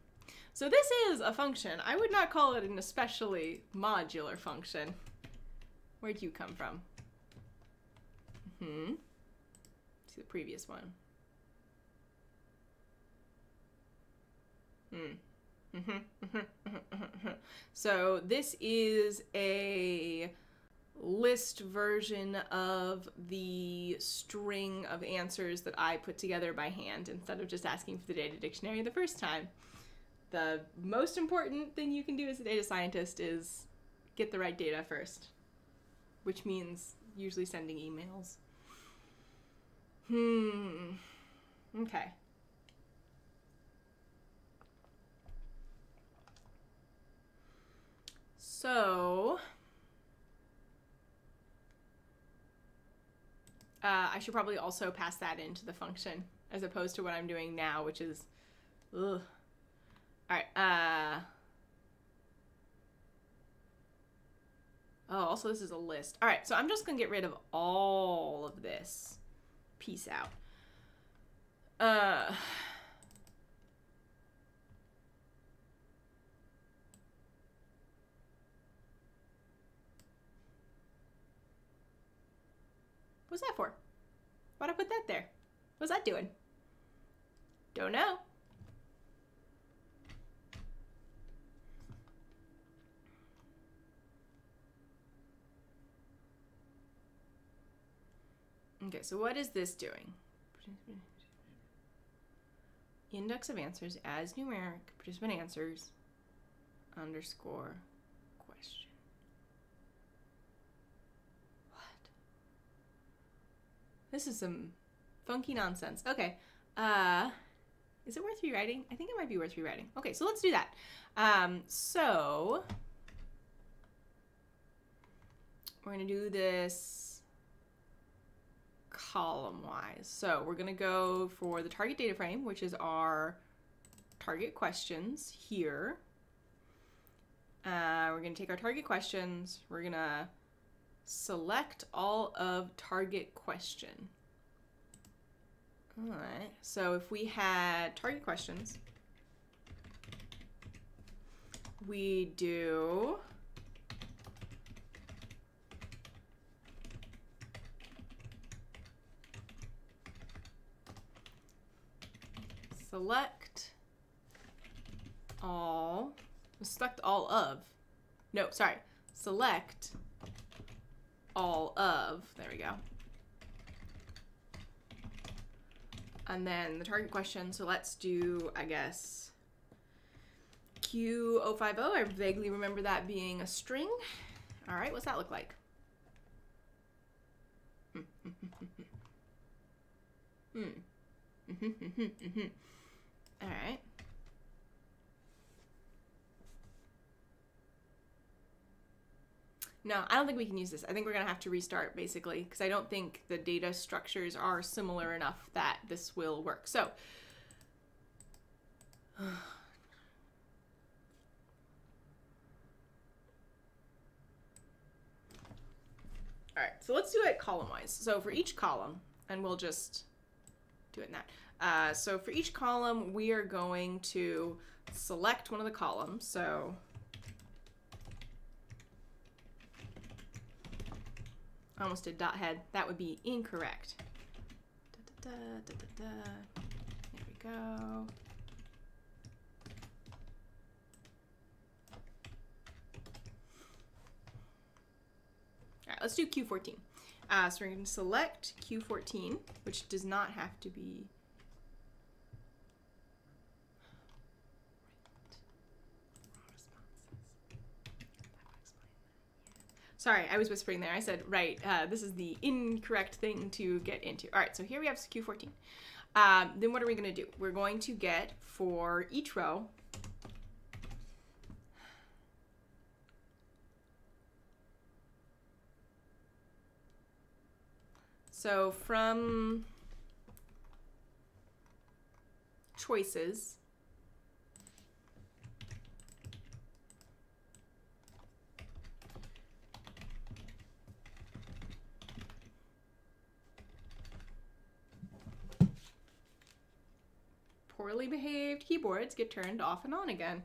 So this is a function. I would not call it an especially modular function. Where'd you come from? Hmm. See the previous one. Hmm. so this is a list version of the string of answers that I put together by hand instead of just asking for the data dictionary the first time. The most important thing you can do as a data scientist is get the right data first, which means usually sending emails. Hmm. Okay. So, uh, I should probably also pass that into the function as opposed to what I'm doing now, which is, ugh. All right. Uh, oh, also this is a list. All right, so I'm just gonna get rid of all of this. Peace out. Uh. was that for? Why'd I put that there? What's that doing? Don't know. Okay, so what is this doing? Index of answers as numeric participant answers underscore This is some funky nonsense. Okay. Uh is it worth rewriting? I think it might be worth rewriting. Okay, so let's do that. Um, so we're gonna do this column wise. So we're gonna go for the target data frame, which is our target questions here. Uh, we're gonna take our target questions. We're gonna select all of target question. All right, so if we had target questions, we do select all, select all of, no, sorry, select all of, there we go. And then the target question, so let's do, I guess, Q050. I vaguely remember that being a string. All right, what's that look like? hmm. All right. No, I don't think we can use this. I think we're going to have to restart basically because I don't think the data structures are similar enough that this will work. So, all right, so let's do it column wise. So for each column, and we'll just do it in that. Uh, so for each column, we are going to select one of the columns. So I almost did dot head. That would be incorrect. Da, da, da, there we go. All right, let's do Q14. Uh, so we're going to select Q14, which does not have to be Sorry, I was whispering there. I said, right, uh, this is the incorrect thing to get into. All right, so here we have Q14. Um, then what are we going to do? We're going to get for each row So from choices, poorly behaved keyboards get turned off and on again.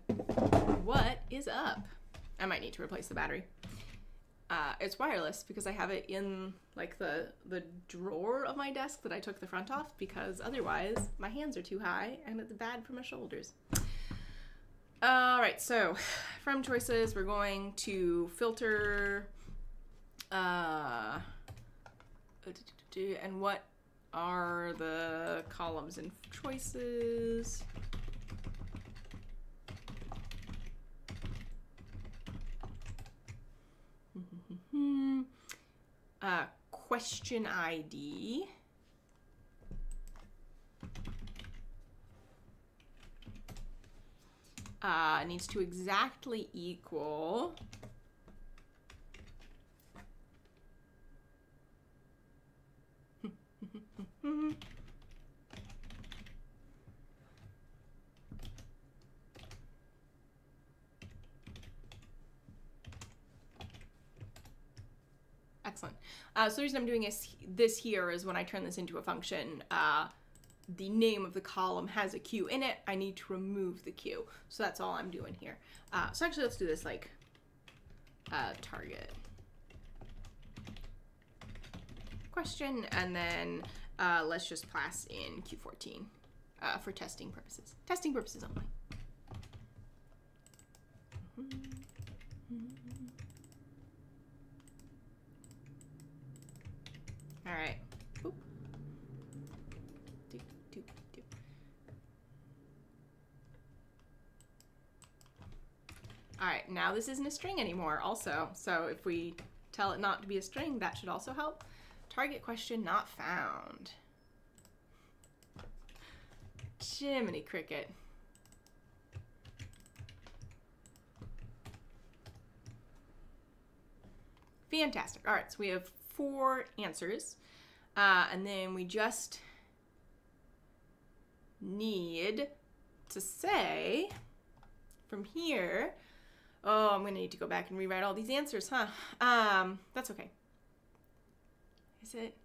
What is up? I might need to replace the battery. Uh, it's wireless because I have it in like the the drawer of my desk that I took the front off because otherwise my hands are too high and it's bad for my shoulders. All right, so from choices we're going to filter uh, and what are the columns and choices? uh, question ID. Uh, needs to exactly equal Excellent. Uh, so the reason I'm doing this, this here is when I turn this into a function, uh, the name of the column has a Q in it. I need to remove the Q. So that's all I'm doing here. Uh, so actually, let's do this like uh, target question, and then uh, let's just pass in Q14 uh, for testing purposes. Testing purposes only. All right. Boop. Doop, doop, doop. All right, now this isn't a string anymore also. So if we tell it not to be a string, that should also help. Target question not found. Jiminy Cricket. Fantastic. All right, so we have four answers. Uh, and then we just need to say from here, oh, I'm going to need to go back and rewrite all these answers, huh? Um, that's okay. Is it?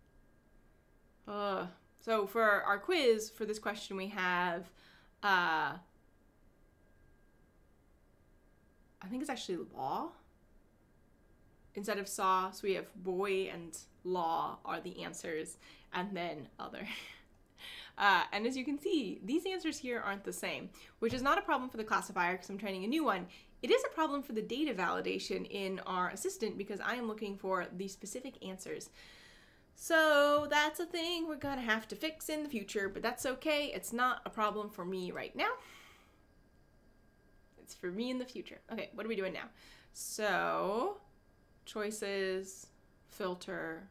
Uh, so for our quiz, for this question, we have, uh, I think it's actually law instead of saw. So we have boy and law are the answers, and then other. Uh, and as you can see, these answers here aren't the same, which is not a problem for the classifier because I'm training a new one. It is a problem for the data validation in our assistant because I am looking for the specific answers. So that's a thing we're gonna have to fix in the future, but that's okay. It's not a problem for me right now. It's for me in the future. Okay, what are we doing now? So, choices, filter,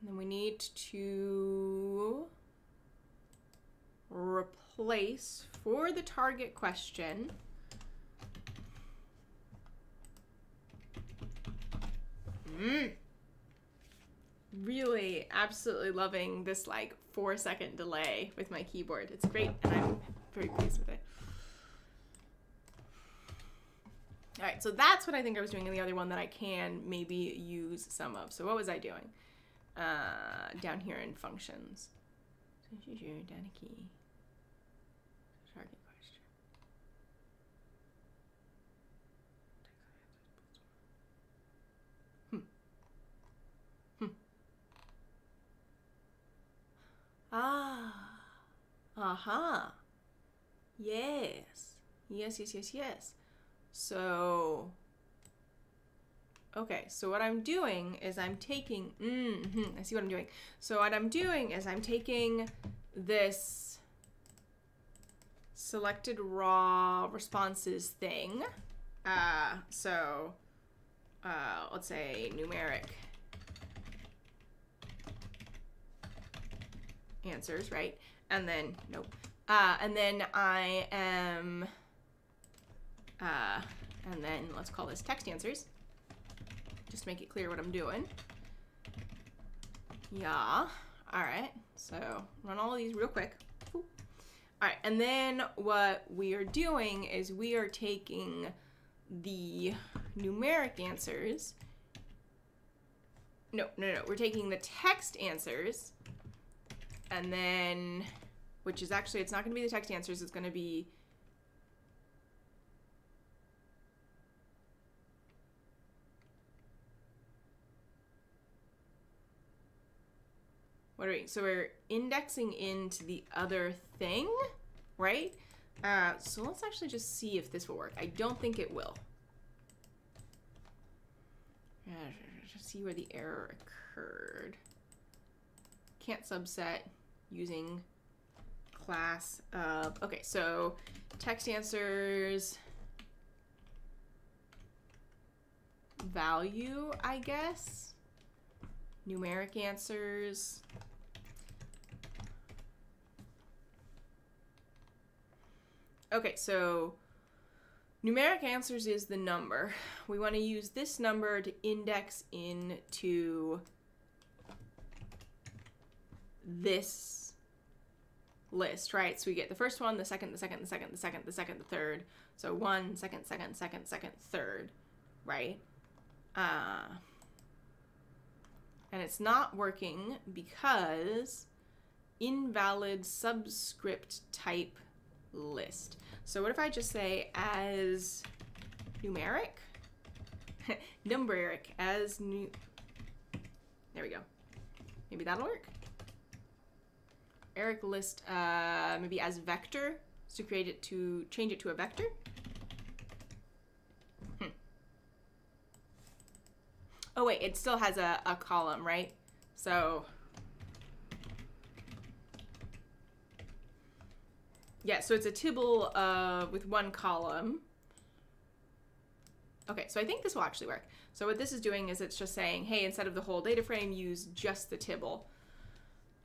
And then we need to replace for the target question. Mm. Really, absolutely loving this like four second delay with my keyboard. It's great and I'm very pleased with it. All right, so that's what I think I was doing in the other one that I can maybe use some of. So what was I doing? uh, down here in functions. Your data key. Target question. Hmm. Hmm. Ah. Aha. Yes. Yes, yes, yes, yes. So Okay, so what I'm doing is I'm taking, mm -hmm, I see what I'm doing. So what I'm doing is I'm taking this selected raw responses thing. Uh, so uh, let's say numeric answers, right? And then, nope. Uh, and then I am, uh, and then let's call this text answers just make it clear what I'm doing. Yeah. All right. So run all of these real quick. All right. And then what we are doing is we are taking the numeric answers. No, no, no. We're taking the text answers and then, which is actually, it's not going to be the text answers. It's going to be what are we, so we're indexing into the other thing, right? Uh, so let's actually just see if this will work. I don't think it will. Just see where the error occurred. Can't subset using class of, okay, so text answers value, I guess. Numeric answers Okay, so numeric answers is the number. We want to use this number to index into this list, right? So we get the first one, the second, the second, the second, the second, the second, the third. So one, second, second, second, second, third, right? Uh, and it's not working because invalid subscript type list. So what if I just say as numeric? Numeric as new. There we go. Maybe that'll work. Eric list uh, maybe as vector to create it to change it to a vector. Hmm. Oh wait, it still has a, a column, right? So Yeah, so it's a tibble uh, with one column. Okay, so I think this will actually work. So what this is doing is it's just saying, hey, instead of the whole data frame, use just the tibble.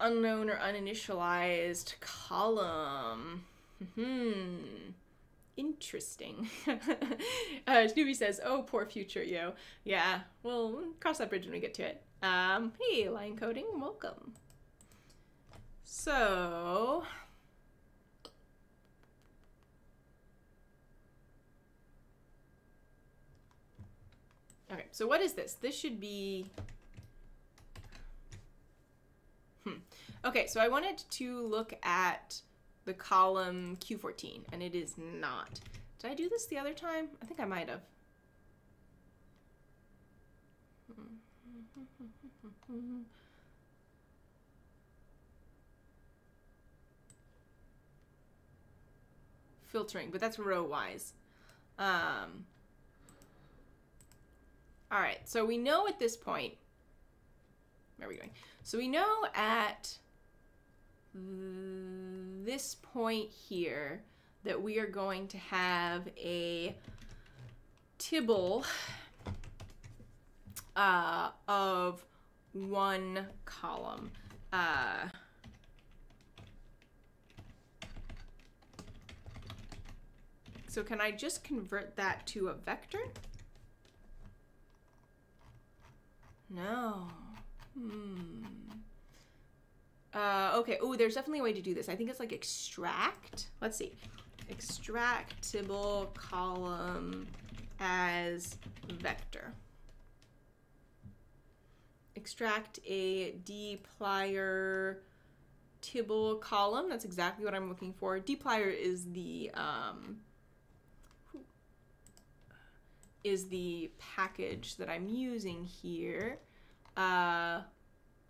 Unknown or uninitialized column. Hmm. Interesting. uh, Snoopy says, oh, poor future yo. Yeah, we'll cross that bridge when we get to it. Um, hey, line coding, welcome. So, Okay, so what is this? This should be... Hmm. Okay, so I wanted to look at the column Q14, and it is not. Did I do this the other time? I think I might have. Filtering, but that's row-wise. Um, all right, so we know at this point, where are we going? So we know at this point here that we are going to have a tibble uh, of one column. Uh, so can I just convert that to a vector? No. Hmm. Uh, okay. Oh, there's definitely a way to do this. I think it's like extract. Let's see. Extractable column as vector. Extract a dplyr tibble column. That's exactly what I'm looking for. dplyr is the um, is the package that I'm using here. Uh,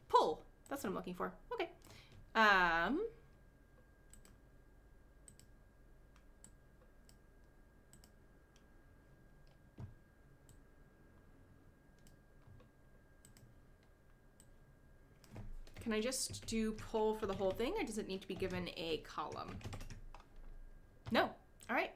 pull. That's what I'm looking for. Um, Can I just do pull for the whole thing or does it need to be given a column? No. All right.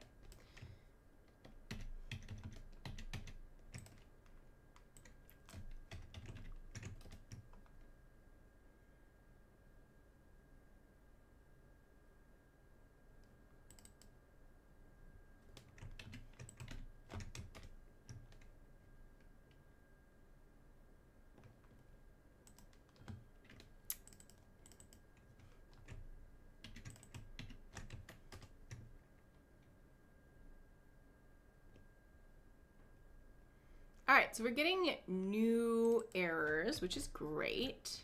Right, so we're getting new errors, which is great.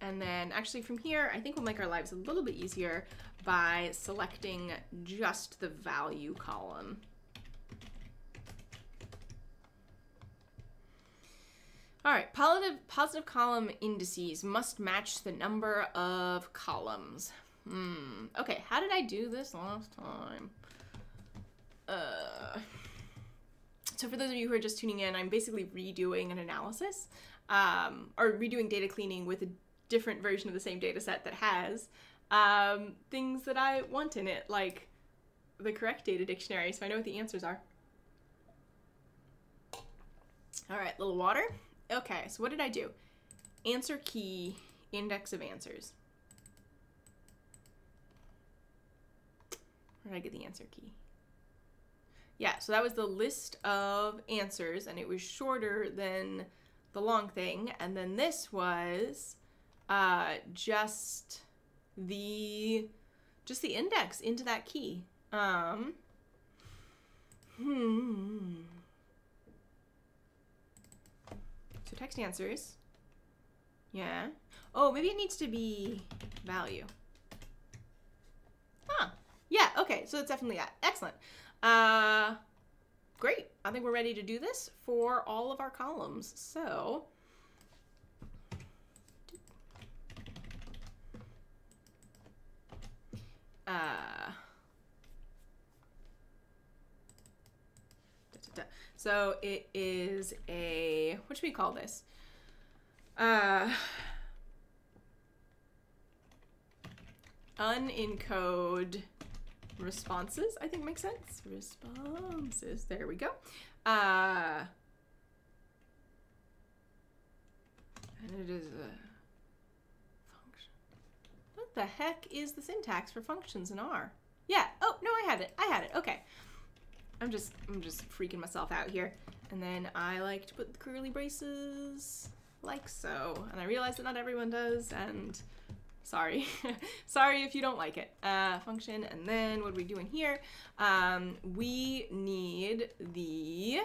And then actually from here, I think we'll make our lives a little bit easier by selecting just the value column. All right, positive, positive column indices must match the number of columns. Hmm. Okay, how did I do this last time? Uh, so for those of you who are just tuning in, I'm basically redoing an analysis um, or redoing data cleaning with a different version of the same data set that has um, things that I want in it, like the correct data dictionary, so I know what the answers are. All right, little water. Okay, so what did I do? Answer key, index of answers. Where did I get the answer key? Yeah, so that was the list of answers, and it was shorter than the long thing. And then this was uh, just the just the index into that key. Um, hmm. So text answers. Yeah. Oh, maybe it needs to be value. Huh. Yeah, okay, so it's definitely that. Excellent. Uh, great. I think we're ready to do this for all of our columns. So, uh, so it is a, what should we call this? Uh, unencode responses, I think makes sense. Responses, there we go. Uh, and it is a function. What the heck is the syntax for functions in R? Yeah, oh, no, I had it. I had it, okay. I'm just, I'm just freaking myself out here. And then I like to put the curly braces like so. And I realize that not everyone does, and sorry. sorry if you don't like it. Uh, function, and then what are we doing here? Um, we need the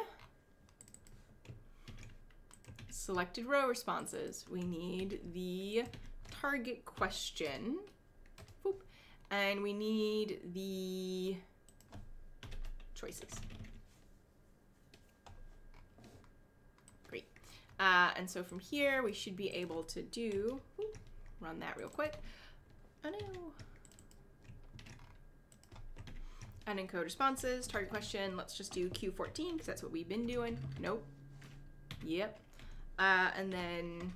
selected row responses. We need the target question. Boop. And we need the choices. Great. Uh, and so from here, we should be able to do, run that real quick. Oh no. Unencode responses, target question. Let's just do Q14 because that's what we've been doing. Nope. Yep. Uh, and then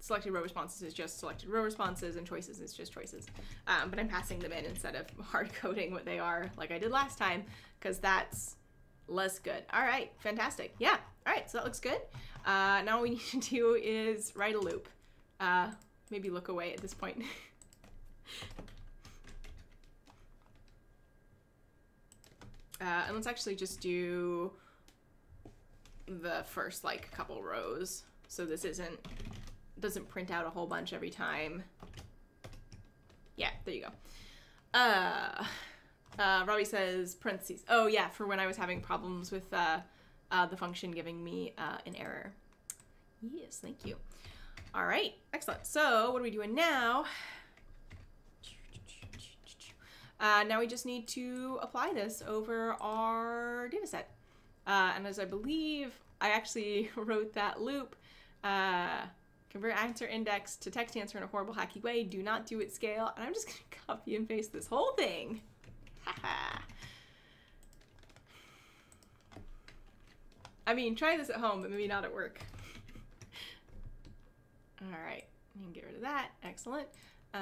selected row responses is just selected row responses and choices is just choices. Um, but I'm passing them in instead of hard coding what they are like I did last time because that's less good. All right, fantastic. Yeah, all right, so that looks good. Uh, now we need to do is write a loop. Uh, maybe look away at this point. uh, and let's actually just do the first like couple rows. So this isn't, doesn't print out a whole bunch every time. Yeah, there you go. Uh, uh, Robbie says parentheses. Oh yeah, for when I was having problems with uh, uh, the function giving me uh, an error. Yes, thank you. All right, excellent. So what are we doing now? Uh, now we just need to apply this over our data set. Uh, and as I believe, I actually wrote that loop. Uh, convert answer index to text answer in a horrible hacky way. Do not do it scale. And I'm just going to copy and paste this whole thing. I mean, try this at home, but maybe not at work. All right, you can get rid of that. Excellent. Uh,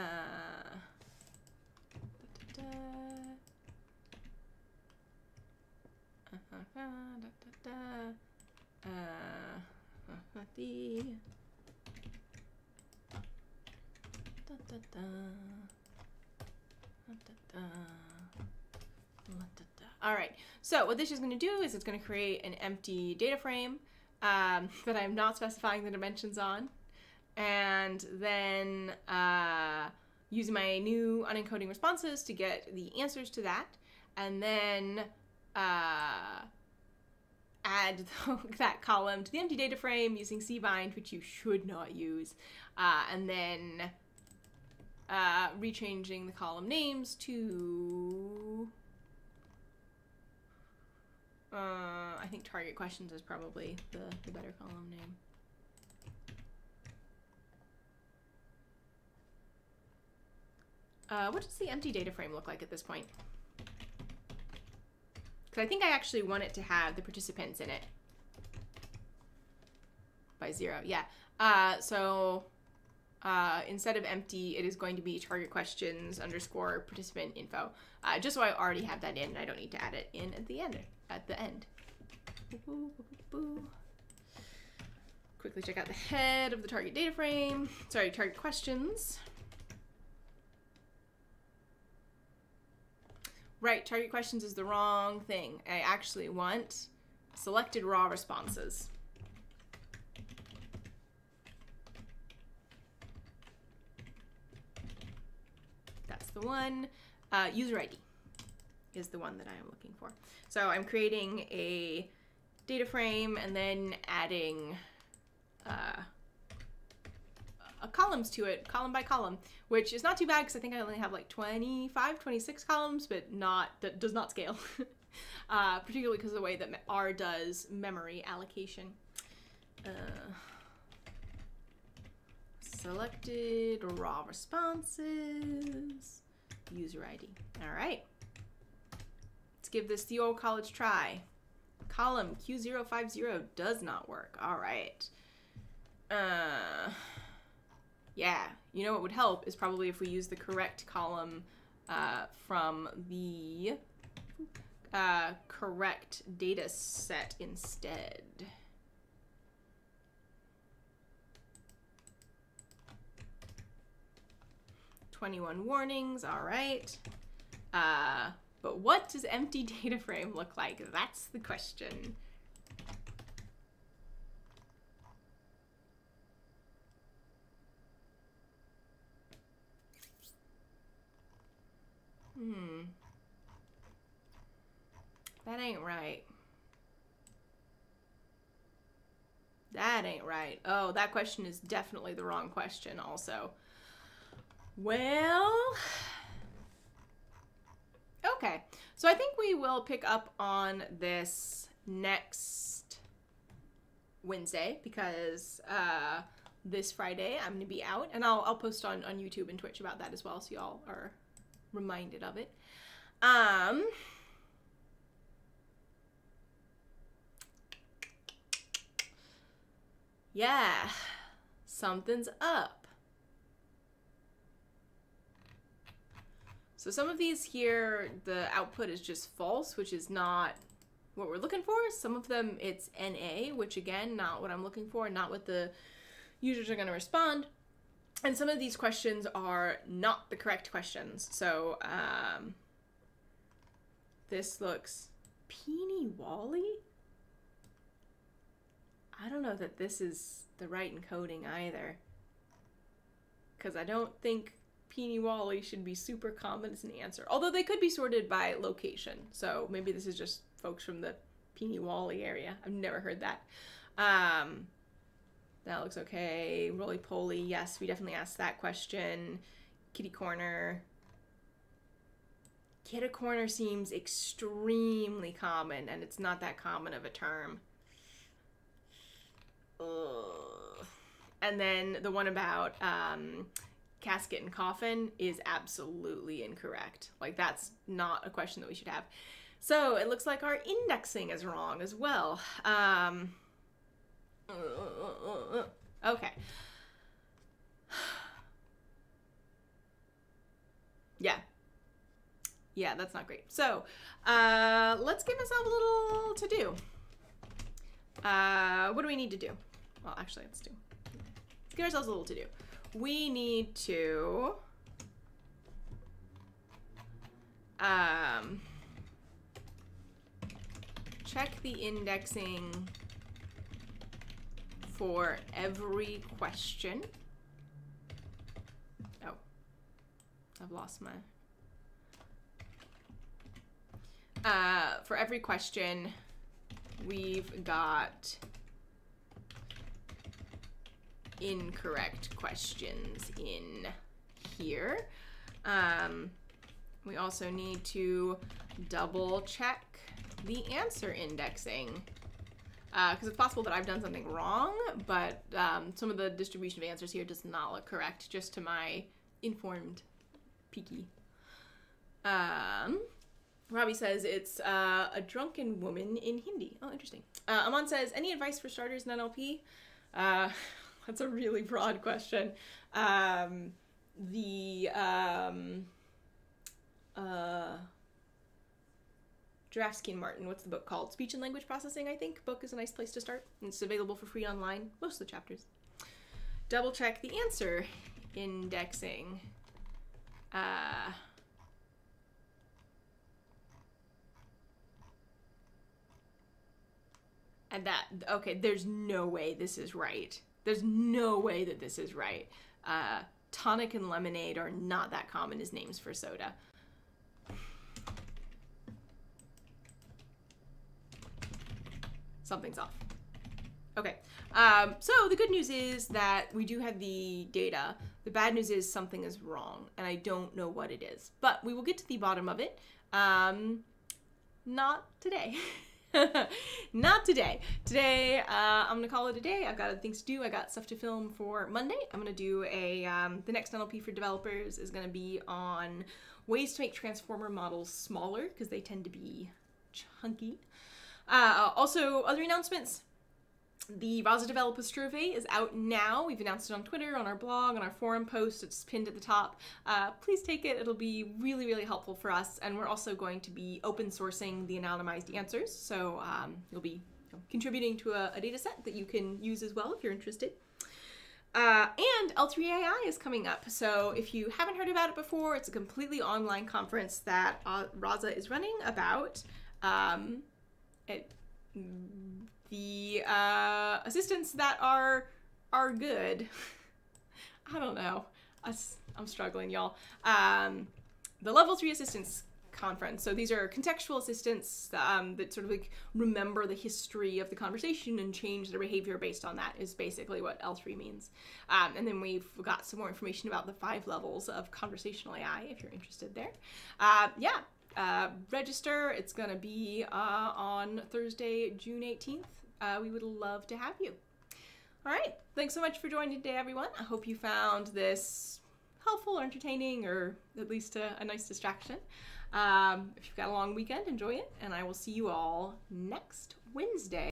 da, da, da. Uh. Uh, uh. Da, da, da. Da, da, da. All right, so what this is going to do is it's going to create an empty data frame um, that I'm not specifying the dimensions on. And then uh, using my new unencoding responses to get the answers to that. And then uh, add that column to the empty data frame using cbind, which you should not use. Uh, and then uh, rechanging the column names to uh, I think target questions is probably the, the better column name. Uh, what does the empty data frame look like at this point? Because I think I actually want it to have the participants in it. By zero, yeah. Uh, so uh, instead of empty, it is going to be target questions underscore participant info. Uh, just so I already have that in, I don't need to add it in at the end at the end. Quickly check out the head of the target data frame. Sorry, target questions. Right, target questions is the wrong thing. I actually want selected raw responses. That's the one. Uh, user ID is the one that I am looking for. So I'm creating a data frame and then adding uh, a columns to it, column by column, which is not too bad because I think I only have like 25, 26 columns, but not that does not scale, uh, particularly because of the way that R does memory allocation. Uh, selected raw responses, user ID. All right. Let's give this the old college try. Column Q050 does not work. All right. Uh, Yeah, you know what would help is probably if we use the correct column uh, from the uh, correct data set instead. Twenty-one warnings. All right. Uh, but what does empty data frame look like? That's the question. Hmm. That ain't right. That ain't right. Oh, that question is definitely the wrong question also. Well, okay. So I think we will pick up on this next Wednesday because uh, this Friday I'm going to be out and I'll, I'll post on, on YouTube and Twitch about that as well so y'all are reminded of it. Um, yeah, something's up. So some of these here, the output is just false, which is not what we're looking for. Some of them it's NA, which again, not what I'm looking for, not what the users are going to respond and some of these questions are not the correct questions. So um, this looks Peeny Wally. I don't know that this is the right encoding either. Because I don't think Peeny Wally should be super common as an answer. Although they could be sorted by location. So maybe this is just folks from the Peeny Wally area. I've never heard that. Um, that looks okay. Roly poly, yes, we definitely asked that question. Kitty corner. Kitty corner seems extremely common, and it's not that common of a term. Ugh. And then the one about um, casket and coffin is absolutely incorrect. Like, that's not a question that we should have. So it looks like our indexing is wrong as well. Um, Okay. Yeah. Yeah, that's not great. So, uh, let's give ourselves a little to do. Uh, what do we need to do? Well, actually, let's do. Let's give ourselves a little to do. We need to um, check the indexing for every question. Oh, I've lost my. Uh, for every question, we've got incorrect questions in here. Um, we also need to double check the answer indexing because uh, it's possible that I've done something wrong, but um, some of the distribution of answers here does not look correct, just to my informed peeky. Um, Robbie says it's uh, a drunken woman in Hindi. Oh, interesting. Uh, Aman says, any advice for starters in NLP? Uh, that's a really broad question. Um, the um, Jurafsky and Martin, what's the book called? Speech and Language Processing, I think. Book is a nice place to start. It's available for free online, most of the chapters. Double check the answer indexing. Uh, and that, okay, there's no way this is right. There's no way that this is right. Uh, tonic and lemonade are not that common as names for soda. Something's off. Okay, um, so the good news is that we do have the data. The bad news is something is wrong, and I don't know what it is. But we will get to the bottom of it. Um, not today. not today. Today, uh, I'm gonna call it a day. I've got things to do. I got stuff to film for Monday. I'm gonna do a, um, the next NLP for developers is gonna be on ways to make transformer models smaller because they tend to be chunky. Uh, also, other announcements. the Rasa Survey is out now. We've announced it on Twitter, on our blog, on our forum post. It's pinned at the top. Uh, please take it. It'll be really, really helpful for us. And we're also going to be open sourcing the anonymized answers. So um, you'll be contributing to a, a data set that you can use as well if you're interested. Uh, and L3AI is coming up. So if you haven't heard about it before, it's a completely online conference that uh, Rasa is running about um, it, the uh, assistants that are are good. I don't know. I'm struggling, y'all. Um, the level three assistants conference. So these are contextual assistants um, that sort of like remember the history of the conversation and change their behavior based on that is basically what L3 means. Um, and then we've got some more information about the five levels of conversational AI if you're interested there. Uh, yeah, uh, register. It's going to be uh, on Thursday, June 18th. Uh, we would love to have you. All right. Thanks so much for joining today, everyone. I hope you found this helpful or entertaining or at least a, a nice distraction. Um, if you've got a long weekend, enjoy it, and I will see you all next Wednesday.